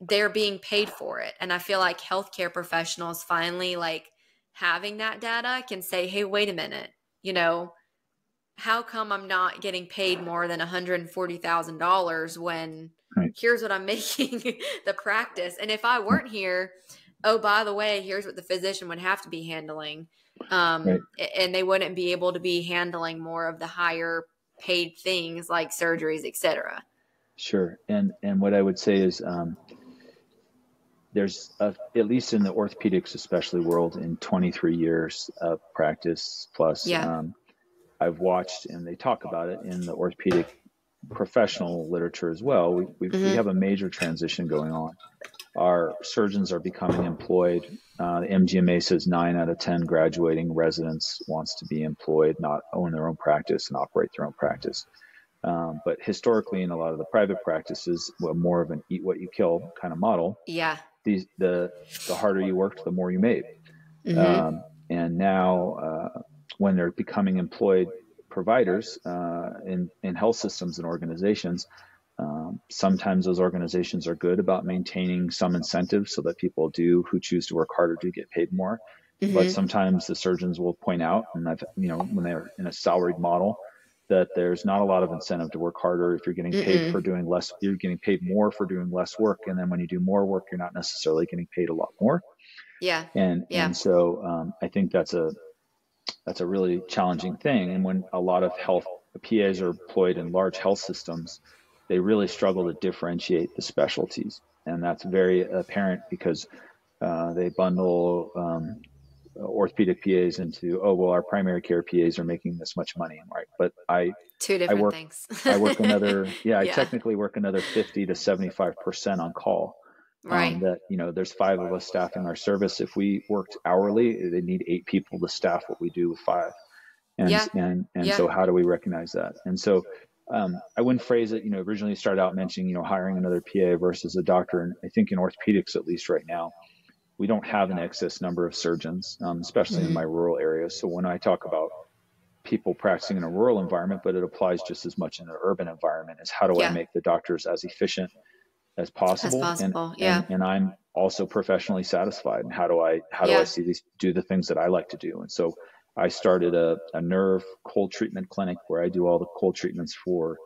they're being paid for it. And I feel like healthcare professionals finally like having that data can say, hey, wait a minute, you know, how come I'm not getting paid more than $140,000 when right. here's what I'm making the practice. And if I weren't here, oh, by the way, here's what the physician would have to be handling. Um, right. And they wouldn't be able to be handling more of the higher paid things like surgeries, etc. Sure. And, and what I would say is, um, there's a, at least in the orthopedics, especially world in 23 years of practice plus, yeah. um, I've watched and they talk about it in the orthopedic professional literature as well, we, we, mm-hmm. we have a major transition going on our surgeons are becoming employed. Uh, the MGMA says nine out of 10 graduating residents wants to be employed, not own their own practice and operate their own practice. Um, but historically, in a lot of the private practices, well, more of an eat what you kill kind of model. Yeah. These, the the harder you worked, the more you made. Mm-hmm. Um, and now, uh, when they're becoming employed providers uh, in in health systems and organizations, um, sometimes those organizations are good about maintaining some incentives so that people do who choose to work harder do get paid more. Mm-hmm. But sometimes the surgeons will point out, and I've you know when they're in a salaried model, that there's not a lot of incentive to work harder if you're getting paid Mm-mm. for doing less. You're getting paid more for doing less work, and then when you do more work, you're not necessarily getting paid a lot more. Yeah. And yeah. and so um, I think that's a that's a really challenging thing. And when a lot of health PAs are employed in large health systems, they really struggle to differentiate the specialties. And that's very apparent because uh, they bundle um, orthopedic PAs into, oh, well, our primary care PAs are making this much money. Right. But I, two different I work, things. I work another, yeah, yeah, I technically work another 50 to 75% on call. Um, right. Um, that, you know, there's five of us staffing our service. If we worked hourly, they need eight people to staff what we do with five. And, yeah. and, and yeah. so how do we recognize that? And so um, I wouldn't phrase it, you know, originally started out mentioning, you know, hiring another PA versus a doctor. And I think in orthopedics, at least right now, we don't have an excess number of surgeons, um, especially mm-hmm. in my rural areas. So when I talk about people practicing in a rural environment, but it applies just as much in an urban environment, is how do yeah. I make the doctors as efficient as possible? As possible. And, yeah. And, and, I'm also professionally satisfied. And how do I, how do yeah. I see these, do the things that I like to do? And so I started a, a nerve cold treatment clinic where I do all the cold treatments for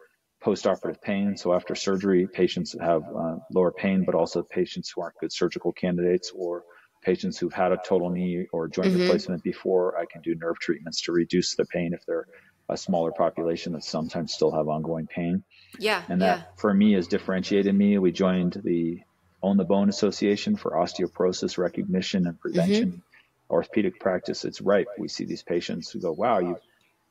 postoperative pain. So after surgery, patients have uh, lower pain, but also patients who aren't good surgical candidates or patients who've had a total knee or joint mm-hmm. replacement before. I can do nerve treatments to reduce the pain if they're a smaller population that sometimes still have ongoing pain. Yeah. And that yeah. for me has differentiated me. We joined the Own the Bone Association for osteoporosis recognition and prevention. Mm-hmm orthopedic practice, it's ripe. We see these patients who go, wow, you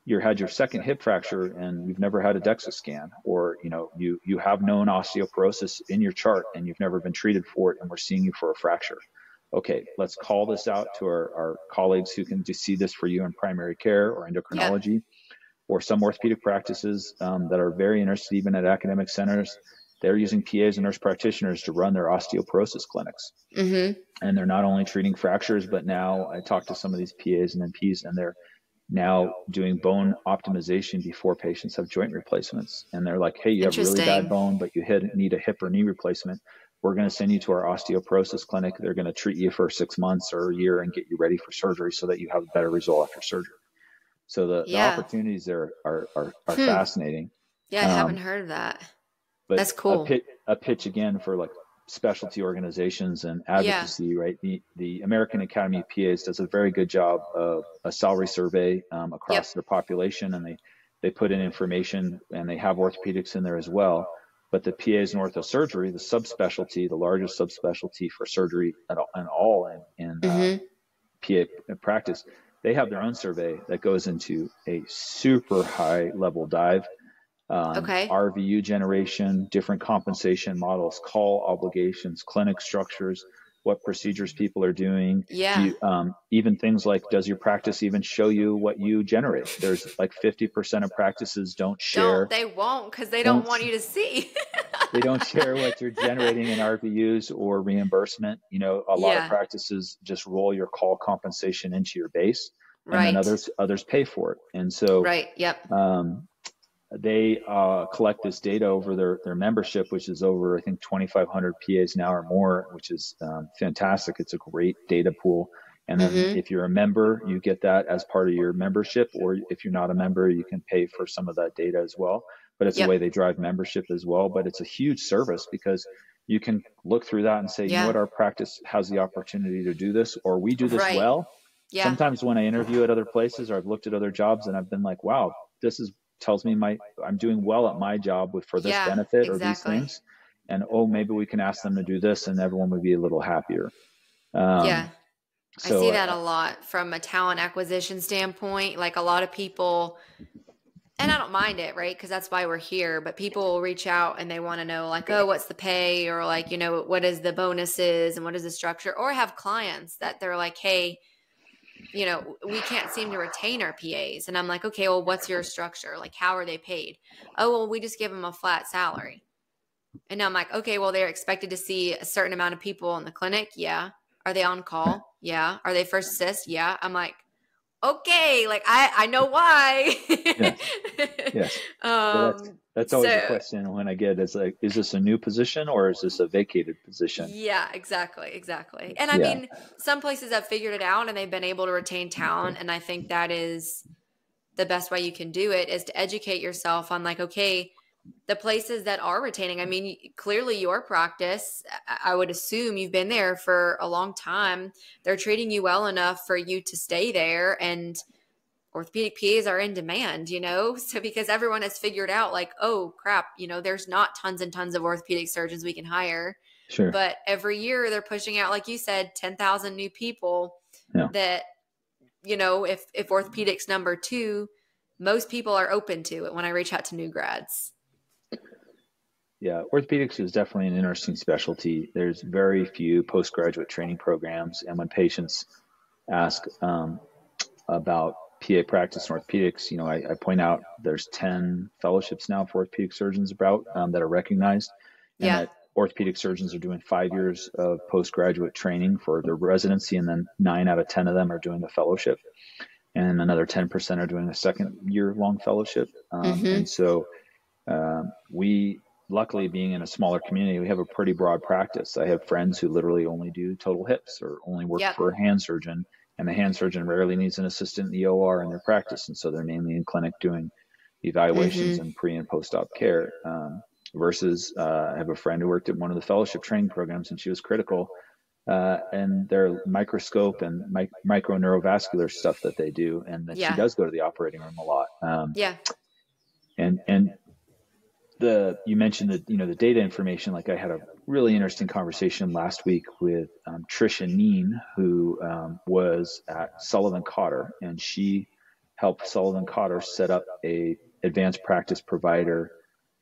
you had your second hip fracture and you've never had a DEXA scan, or you know you you have known osteoporosis in your chart and you've never been treated for it, and we're seeing you for a fracture. Okay, let's call this out to our, our colleagues who can just see this for you in primary care or endocrinology, yeah. Or some orthopedic practices um, that are very interested, even at academic centers they're using PAs and nurse practitioners to run their osteoporosis clinics. Mm-hmm. And they're not only treating fractures, but now I talked to some of these PAs and NPs, and they're now doing bone optimization before patients have joint replacements. And they're like, hey, you have really bad bone, but you hit, need a hip or knee replacement. We're going to send you to our osteoporosis clinic. They're going to treat you for six months or a year and get you ready for surgery so that you have a better result after surgery. So the, yeah. the opportunities there are, are, are hmm. fascinating. Yeah, I um, haven't heard of that. But That's cool. A pitch, a pitch again for like specialty organizations and advocacy, yeah. right? The the American Academy of PAs does a very good job of a salary survey um, across yep. their population, and they they put in information and they have orthopedics in there as well. But the PAs in orthosurgery, the subspecialty, the largest subspecialty for surgery at all, and all in, in uh, mm-hmm. uh, PA practice, they have their own survey that goes into a super high level dive um, okay. RVU generation, different compensation models, call obligations, clinic structures, what procedures people are doing. Yeah. You, um, even things like, does your practice even show you what you generate? There's like 50% of practices don't share. Don't, they won't because they don't, don't want you to see. they don't share what you're generating in RVUs or reimbursement. You know, a lot yeah. of practices just roll your call compensation into your base. And right. then others others pay for it. And so right, yep. Um, they uh, collect this data over their, their membership, which is over, I think, 2,500 PAs now or more, which is um, fantastic. It's a great data pool. And then mm-hmm. if you're a member, you get that as part of your membership, or if you're not a member, you can pay for some of that data as well. But it's yep. the way they drive membership as well. But it's a huge service because you can look through that and say, yeah. you know what, our practice has the opportunity to do this, or we do this right. well. Yeah. Sometimes when I interview at other places or I've looked at other jobs and I've been like, wow, this is tells me my I'm doing well at my job with for this yeah, benefit exactly. or these things, and oh maybe we can ask them to do this and everyone would be a little happier. Um, yeah, so, I see that a lot from a talent acquisition standpoint. Like a lot of people and I don't mind it, right? Because that's why we're here. But people will reach out and they want to know, like, oh, what's the pay, or like, you know, what is the bonuses and what is the structure, or have clients that they're like, hey, you know, we can't seem to retain our PAs, and I'm like, okay, well, what's your structure? Like, how are they paid? Oh, well, we just give them a flat salary. And I'm like, okay, well, they're expected to see a certain amount of people in the clinic. Yeah. Are they on call? Yeah. Are they first assist? Yeah. I'm like, okay, like I I know why. yes. yes. Um, that's, that's always so, a question when I get is like, is this a new position or is this a vacated position? Yeah, exactly, exactly. And I yeah. mean, some places have figured it out and they've been able to retain talent, and I think that is the best way you can do it is to educate yourself on like, okay the places that are retaining. I mean clearly your practice i would assume you've been there for a long time. They're treating you well enough for you to stay there and orthopedic pas are in demand you know? So because everyone has figured out like oh crap you know there's not tons and tons of orthopedic surgeons we can hire. Sure. But every year they're pushing out like you said 10,000 new people yeah. that you know if if orthopedics number 2 most people are open to it when i reach out to new grads yeah, orthopedics is definitely an interesting specialty. There's very few postgraduate training programs, and when patients ask um, about PA practice in orthopedics, you know, I, I, point out there's 10 fellowships now for orthopedic surgeons about um, that are recognized, and yeah. that orthopedic surgeons are doing five years of postgraduate training for their residency, and then nine out of 10 of them are doing a fellowship, and another 10% are doing a second year long fellowship. Um, mm-hmm. And so um, we luckily being in a smaller community, we have a pretty broad practice. I have friends who literally only do total hips or only work yep. for a hand surgeon, and the hand surgeon rarely needs an assistant in the OR in their practice, and so they're mainly in clinic doing evaluations mm-hmm. and pre and post op care. Um, versus, uh, I have a friend who worked at one of the fellowship training programs, and she was critical. Uh, and their microscope and mi- micro neurovascular stuff that they do, and that yeah. she does go to the operating room a lot. Um, yeah. And and the you mentioned the you know the data information. Like I had a really interesting conversation last week with um, Trisha Neen, who um, was at Sullivan Cotter, and she helped Sullivan Cotter set up a advanced practice provider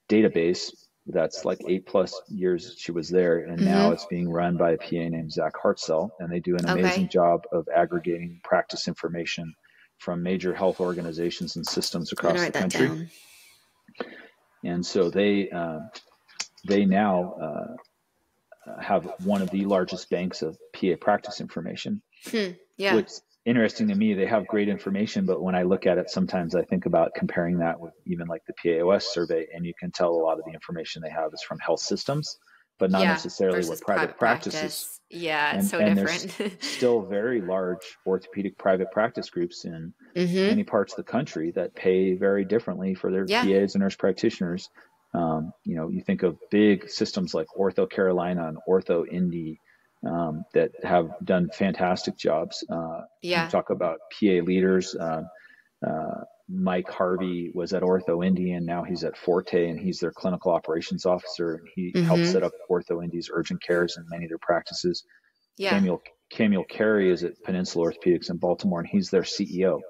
database that's like eight plus years she was there and mm-hmm. now it's being run by a pa named zach hartzell and they do an amazing okay. job of aggregating practice information from major health organizations and systems across the country and so they uh, they now uh, have one of the largest banks of PA practice information. Hmm, yeah. Which interesting to me. They have great information, but when I look at it, sometimes I think about comparing that with even like the PAOS survey, and you can tell a lot of the information they have is from health systems, but not yeah, necessarily what private, private practices. Yeah, it's and, so and different. still very large orthopedic private practice groups in mm-hmm. many parts of the country that pay very differently for their yeah. PAs and nurse practitioners. Um, you know, you think of big systems like Ortho Carolina and Ortho Indy um, that have done fantastic jobs. Uh, yeah. talk about PA leaders. Uh, uh, Mike Harvey was at Ortho Indy and now he's at Forte and he's their clinical operations officer and he mm-hmm. helped set up Ortho Indy's urgent cares in many of their practices. Yeah. Camille, Camille Carey is at Peninsula Orthopedics in Baltimore and he's their CEO.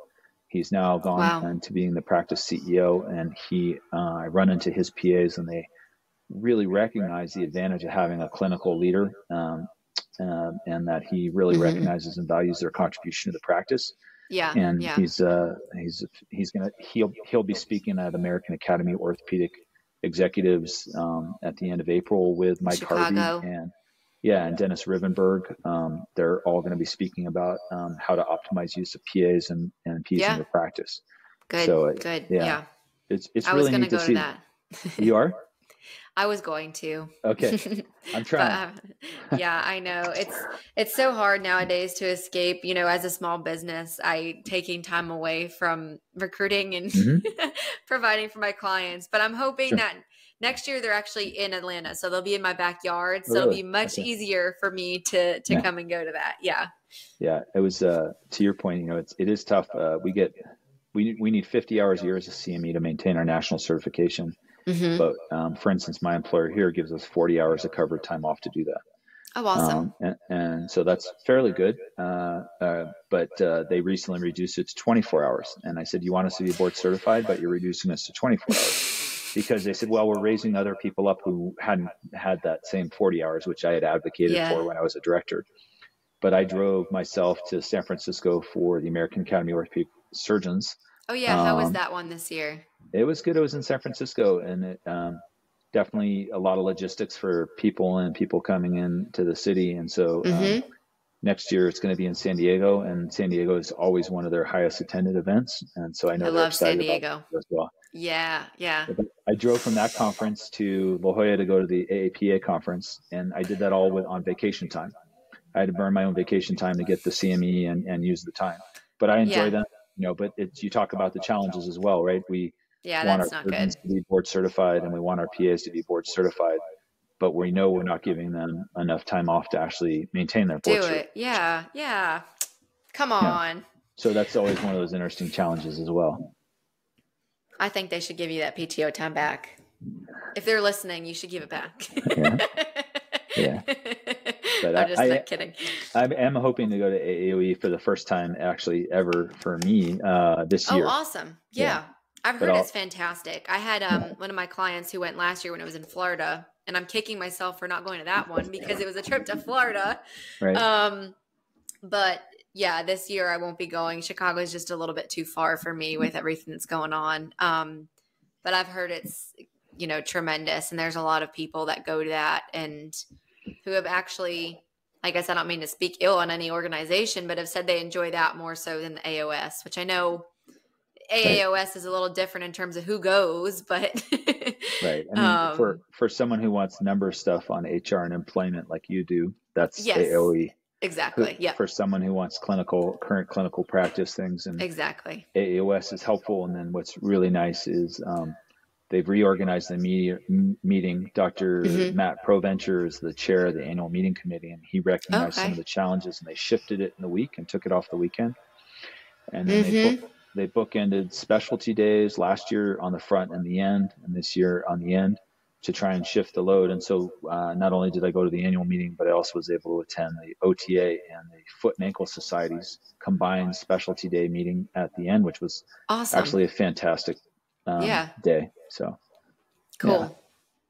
He's now gone wow. into being the practice CEO and he, uh, I run into his PAs and they really recognize the advantage of having a clinical leader um, uh, and that he really mm-hmm. recognizes and values their contribution to the practice. Yeah, and yeah. he's uh he's he's gonna he'll he'll be speaking at American Academy of Orthopedic Executives um, at the end of April with Mike Chicago. Harvey and yeah, and Dennis Rivenberg. Um, they're all going to be speaking about um, how to optimize use of PAs and and PAs yeah. in your practice. Good, so, good, yeah. yeah. It's it's I really neat to see. that. you are. I was going to. Okay. I'm trying. but, uh, yeah, I know. It's it's so hard nowadays to escape, you know, as a small business, I taking time away from recruiting and mm-hmm. providing for my clients, but I'm hoping sure. that next year they're actually in Atlanta, so they'll be in my backyard, so really? it'll be much okay. easier for me to to yeah. come and go to that. Yeah. Yeah, it was uh to your point, you know, it's it is tough. Uh we get we we need 50 hours a year as a CME to maintain our national certification. Mm-hmm. But um, for instance, my employer here gives us 40 hours of covered time off to do that. Oh, awesome. Um, and, and, so that's fairly good. Uh, uh, but uh, they recently reduced it to 24 hours. And I said, You want us to be board certified, but you're reducing us to 24 hours. Because they said, Well, we're raising other people up who hadn't had that same 40 hours, which I had advocated yeah. for when I was a director. But I drove myself to San Francisco for the American Academy of Orthopedic Surgeons. Oh, yeah. How um, was that one this year? It was good. It was in San Francisco. And it, um, definitely a lot of logistics for people and people coming in to the city. And so um, mm-hmm. um, next year it's going to be in San Diego, and San Diego is always one of their highest attended events. And so I know I love San Diego as well. Yeah, yeah. I drove from that conference to La Jolla to go to the AAPA conference, and I did that all with on vacation time. I had to burn my own vacation time to get the CME and, and use the time. But I enjoy yeah. that, you know. But it's you talk about the challenges as well, right? We yeah, that's not good. To be board certified, and we want our PAs to be board certified, but we know we're not giving them enough time off to actually maintain their board. Do it, yeah, yeah. Come on. Yeah. So that's always one of those interesting challenges as well. I think they should give you that PTO time back. If they're listening, you should give it back. yeah. yeah. But I'm just I, kidding. I am hoping to go to AAOE for the first time, actually, ever for me uh, this oh, year. Oh, awesome! Yeah. yeah. I've heard it's fantastic. I had um, one of my clients who went last year when it was in Florida, and I'm kicking myself for not going to that one because it was a trip to Florida. Right. Um, but yeah, this year I won't be going. Chicago is just a little bit too far for me with everything that's going on. Um, but I've heard it's you know tremendous, and there's a lot of people that go to that and who have actually. I guess I don't mean to speak ill on any organization, but have said they enjoy that more so than the AOS, which I know AAOS right. is a little different in terms of who goes, but right. I mean, um, for for someone who wants number stuff on HR and employment like you do, that's yes, AOE. Exactly. Yeah. For someone who wants clinical, current clinical practice things, and exactly AAOS is helpful. And then what's really nice is um, they've reorganized the media, meeting. Doctor mm-hmm. Matt Provencher is the chair of the annual meeting committee, and he recognized okay. some of the challenges, and they shifted it in the week and took it off the weekend. And then mm-hmm. they they bookended specialty days last year on the front and the end, and this year on the end to try and shift the load. And so, uh, not only did I go to the annual meeting, but I also was able to attend the OTA and the Foot and Ankle Society's combined specialty day meeting at the end, which was awesome. actually a fantastic um, yeah. day. So, cool. Yeah.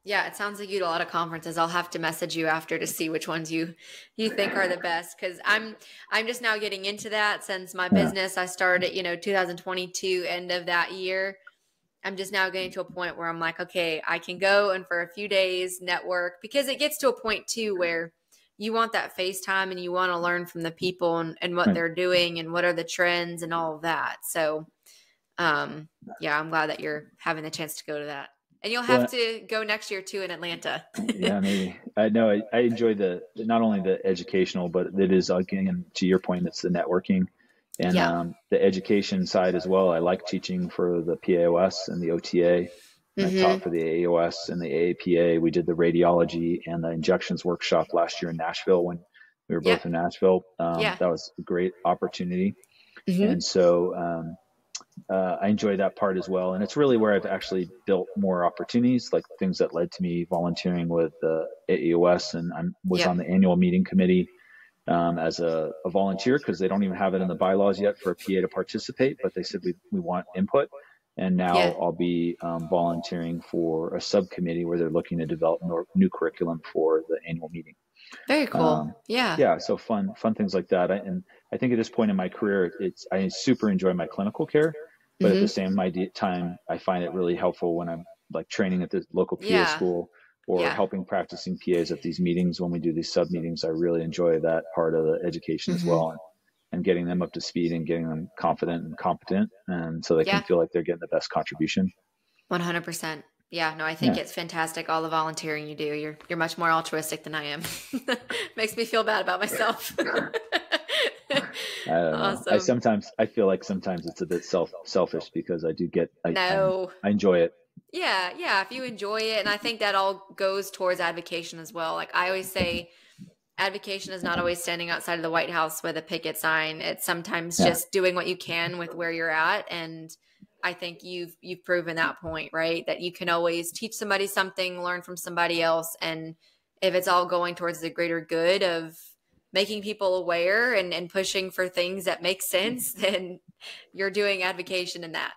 Yeah, it sounds like you do a lot of conferences. I'll have to message you after to see which ones you you think are the best cuz I'm I'm just now getting into that since my yeah. business I started, you know, 2022 end of that year. I'm just now getting to a point where I'm like, okay, I can go and for a few days network because it gets to a point too where you want that FaceTime and you want to learn from the people and, and what right. they're doing and what are the trends and all that. So um yeah, I'm glad that you're having the chance to go to that. And you'll have well, to go next year too in Atlanta. yeah, maybe. I know I, I, enjoy the not only the educational, but it is again to your point, it's the networking and yeah. um, the education side as well. I like teaching for the PAOS and the OTA. Mm-hmm. I taught for the AOS and the AAPA. We did the radiology and the injections workshop last year in Nashville when we were both yeah. in Nashville. Um, yeah. That was a great opportunity. Mm-hmm. And so, um, uh, I enjoy that part as well. And it's really where I've actually built more opportunities, like things that led to me volunteering with the AAOS. And I was on the annual meeting committee um, as a, a volunteer because they don't even have it in the bylaws yet for a PA to participate, but they said we, we want input. And now yeah. I'll be um, volunteering for a subcommittee where they're looking to develop new curriculum for the annual meeting. Very cool. Um, yeah. Yeah. So fun, fun things like that. I, and I think at this point in my career, it's I super enjoy my clinical care, but mm-hmm. at the same time, I find it really helpful when I'm like training at the local PA yeah. school or yeah. helping practicing PAs at these meetings when we do these sub meetings. I really enjoy that part of the education mm-hmm. as well. And, getting them up to speed and getting them confident and competent and so they yeah. can feel like they're getting the best contribution. 100%. Yeah, no, I think yeah. it's fantastic. All the volunteering you do, you're you're much more altruistic than I am. Makes me feel bad about myself. awesome. I sometimes I feel like sometimes it's a bit self selfish because I do get I, no. I, I enjoy it. Yeah, yeah. If you enjoy it, and I think that all goes towards advocation as well. Like I always say, advocation is not always standing outside of the White House with a picket sign. It's sometimes yeah. just doing what you can with where you're at and I think you've you've proven that point, right? That you can always teach somebody something, learn from somebody else, and if it's all going towards the greater good of making people aware and, and pushing for things that make sense, then you're doing advocation in that.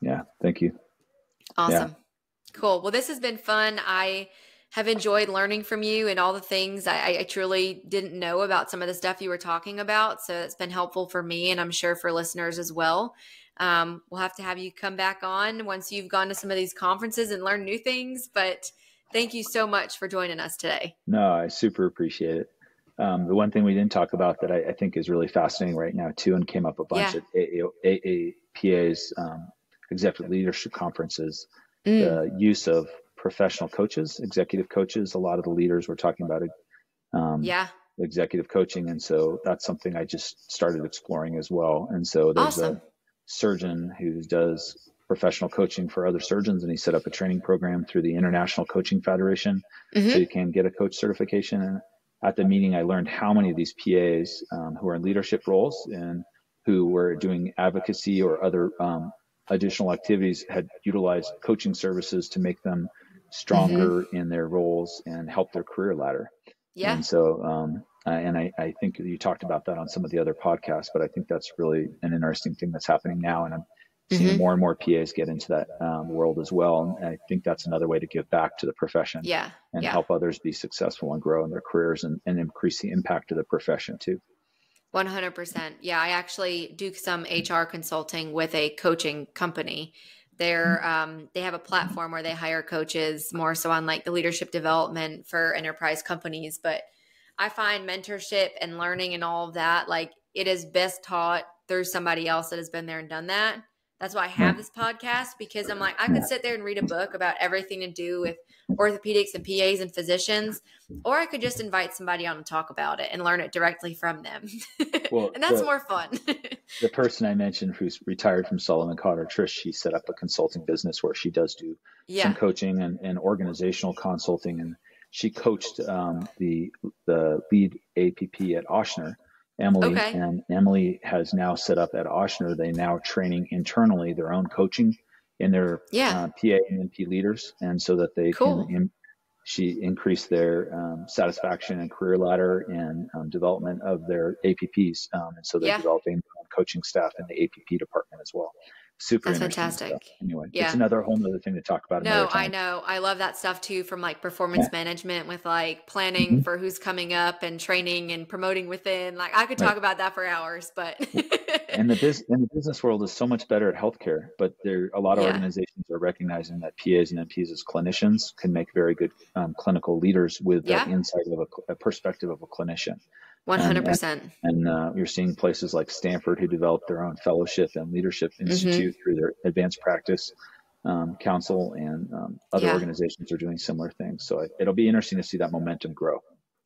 Yeah. Thank you. Awesome. Yeah. Cool. Well, this has been fun. I have enjoyed learning from you and all the things I, I, truly didn't know about some of the stuff you were talking about. So it's been helpful for me and I'm sure for listeners as well. Um, we'll have to have you come back on once you've gone to some of these conferences and learned new things. But thank you so much for joining us today. No, I super appreciate it. Um, the one thing we didn't talk about that I, I, think is really fascinating right now too, and came up a bunch yeah. at AAPA's um, executive leadership conferences, mm. the use of professional coaches, executive coaches. A lot of the leaders were talking about it. Um, yeah. Executive coaching. And so that's something I just started exploring as well. And so there's awesome. a surgeon who does professional coaching for other surgeons and he set up a training program through the International Coaching Federation mm-hmm. so you can get a coach certification. And at the meeting, I learned how many of these PAs um, who are in leadership roles and who were doing advocacy or other um, additional activities had utilized coaching services to make them stronger mm-hmm. in their roles and help their career ladder. Yeah. And so, um, and I, I think you talked about that on some of the other podcasts, but I think that's really an interesting thing that's happening now. And I'm seeing mm-hmm. more and more PAs get into that um, world as well. And I think that's another way to give back to the profession. Yeah. And yeah. help others be successful and grow in their careers and, and increase the impact of the profession too. 100%. Yeah, I actually do some HR consulting with a coaching company. They're mm-hmm. um, they have a platform where they hire coaches more so on like the leadership development for enterprise companies. But I find mentorship and learning and all of that like it is best taught through somebody else that has been there and done that. That's why I have this podcast because I'm like, I could sit there and read a book about everything to do with orthopedics and PAs and physicians, or I could just invite somebody on to talk about it and learn it directly from them. Well, and that's the, more fun. the person I mentioned who's retired from Sullivan Cotter, Trish, she set up a consulting business where she does do yeah. some coaching and, and organizational consulting. And she coached um, the, the lead APP at Ochsner Emily okay. and Emily has now set up at Ochsner. They now training internally their own coaching in their yeah. uh, PA and NP leaders, and so that they cool. can. In, she increased their um, satisfaction and career ladder and um, development of their APPs, um, and so they're yeah. developing coaching staff in the APP department as well super that's fantastic stuff. anyway yeah. it's another whole other thing to talk about no i know i love that stuff too from like performance yeah. management with like planning mm-hmm. for who's coming up and training and promoting within like i could talk right. about that for hours but and the business and the business world is so much better at healthcare but there a lot of yeah. organizations are recognizing that pas and nps as clinicians can make very good um, clinical leaders with the insight of a, a perspective of a clinician 100%. And, and uh, you're seeing places like Stanford who developed their own fellowship and leadership mm-hmm. institute mm-hmm. through their advanced practice um, council, and um, other yeah. organizations are doing similar things. So it, will be interesting to see that momentum grow.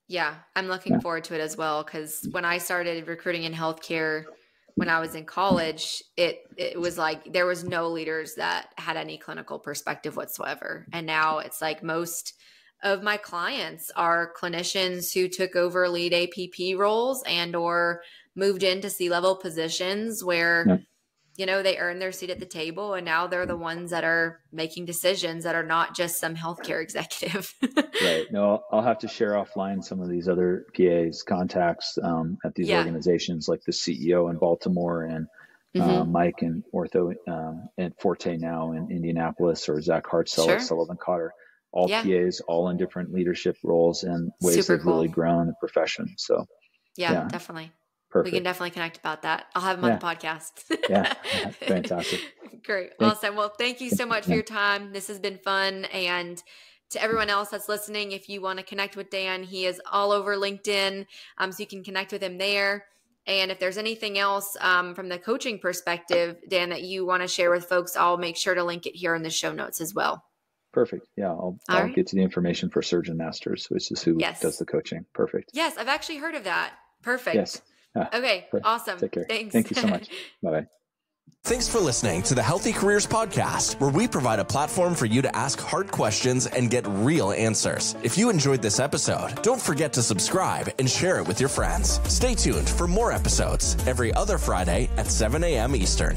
Yeah, I'm looking yeah. forward to it as well because when I started recruiting in healthcare when I was in college, it it was like there was no leaders that had any clinical perspective whatsoever, and now it's like most of my clients are clinicians who took over lead APP roles and or moved into C-level positions where yeah. you know they earned their seat at the table and now they're the ones that are making decisions that are not just some healthcare executive. right. No, I'll have to share offline some of these other PAs contacts um, at these yeah. organizations like the CEO in Baltimore and uh, mm-hmm. uh, Mike and Ortho um, at Forte now in Indianapolis or Zach Hartzell sure. at Sullivan Cotter all yeah. PAs, all in different leadership roles and ways Super they've cool. really grown the profession. So, yeah, yeah. definitely. Perfect. We can definitely connect about that. I'll have him yeah. on the podcast. yeah, fantastic. Great. Thanks. Awesome. Well, thank you so much for your time. This has been fun. And to everyone else that's listening, if you want to connect with Dan, he is all over LinkedIn. Um, so you can connect with him there. And if there's anything else um, from the coaching perspective, Dan, that you want to share with folks, I'll make sure to link it here in the show notes as well. Perfect. Yeah, I'll, I'll right. get you the information for Surgeon Masters, which is who yes. does the coaching. Perfect. Yes, I've actually heard of that. Perfect. Yes. Ah, okay. Perfect. Awesome. Take care. Thanks. Thank you so much. bye bye. Thanks for listening to the Healthy Careers Podcast, where we provide a platform for you to ask hard questions and get real answers. If you enjoyed this episode, don't forget to subscribe and share it with your friends. Stay tuned for more episodes every other Friday at 7 a.m. Eastern.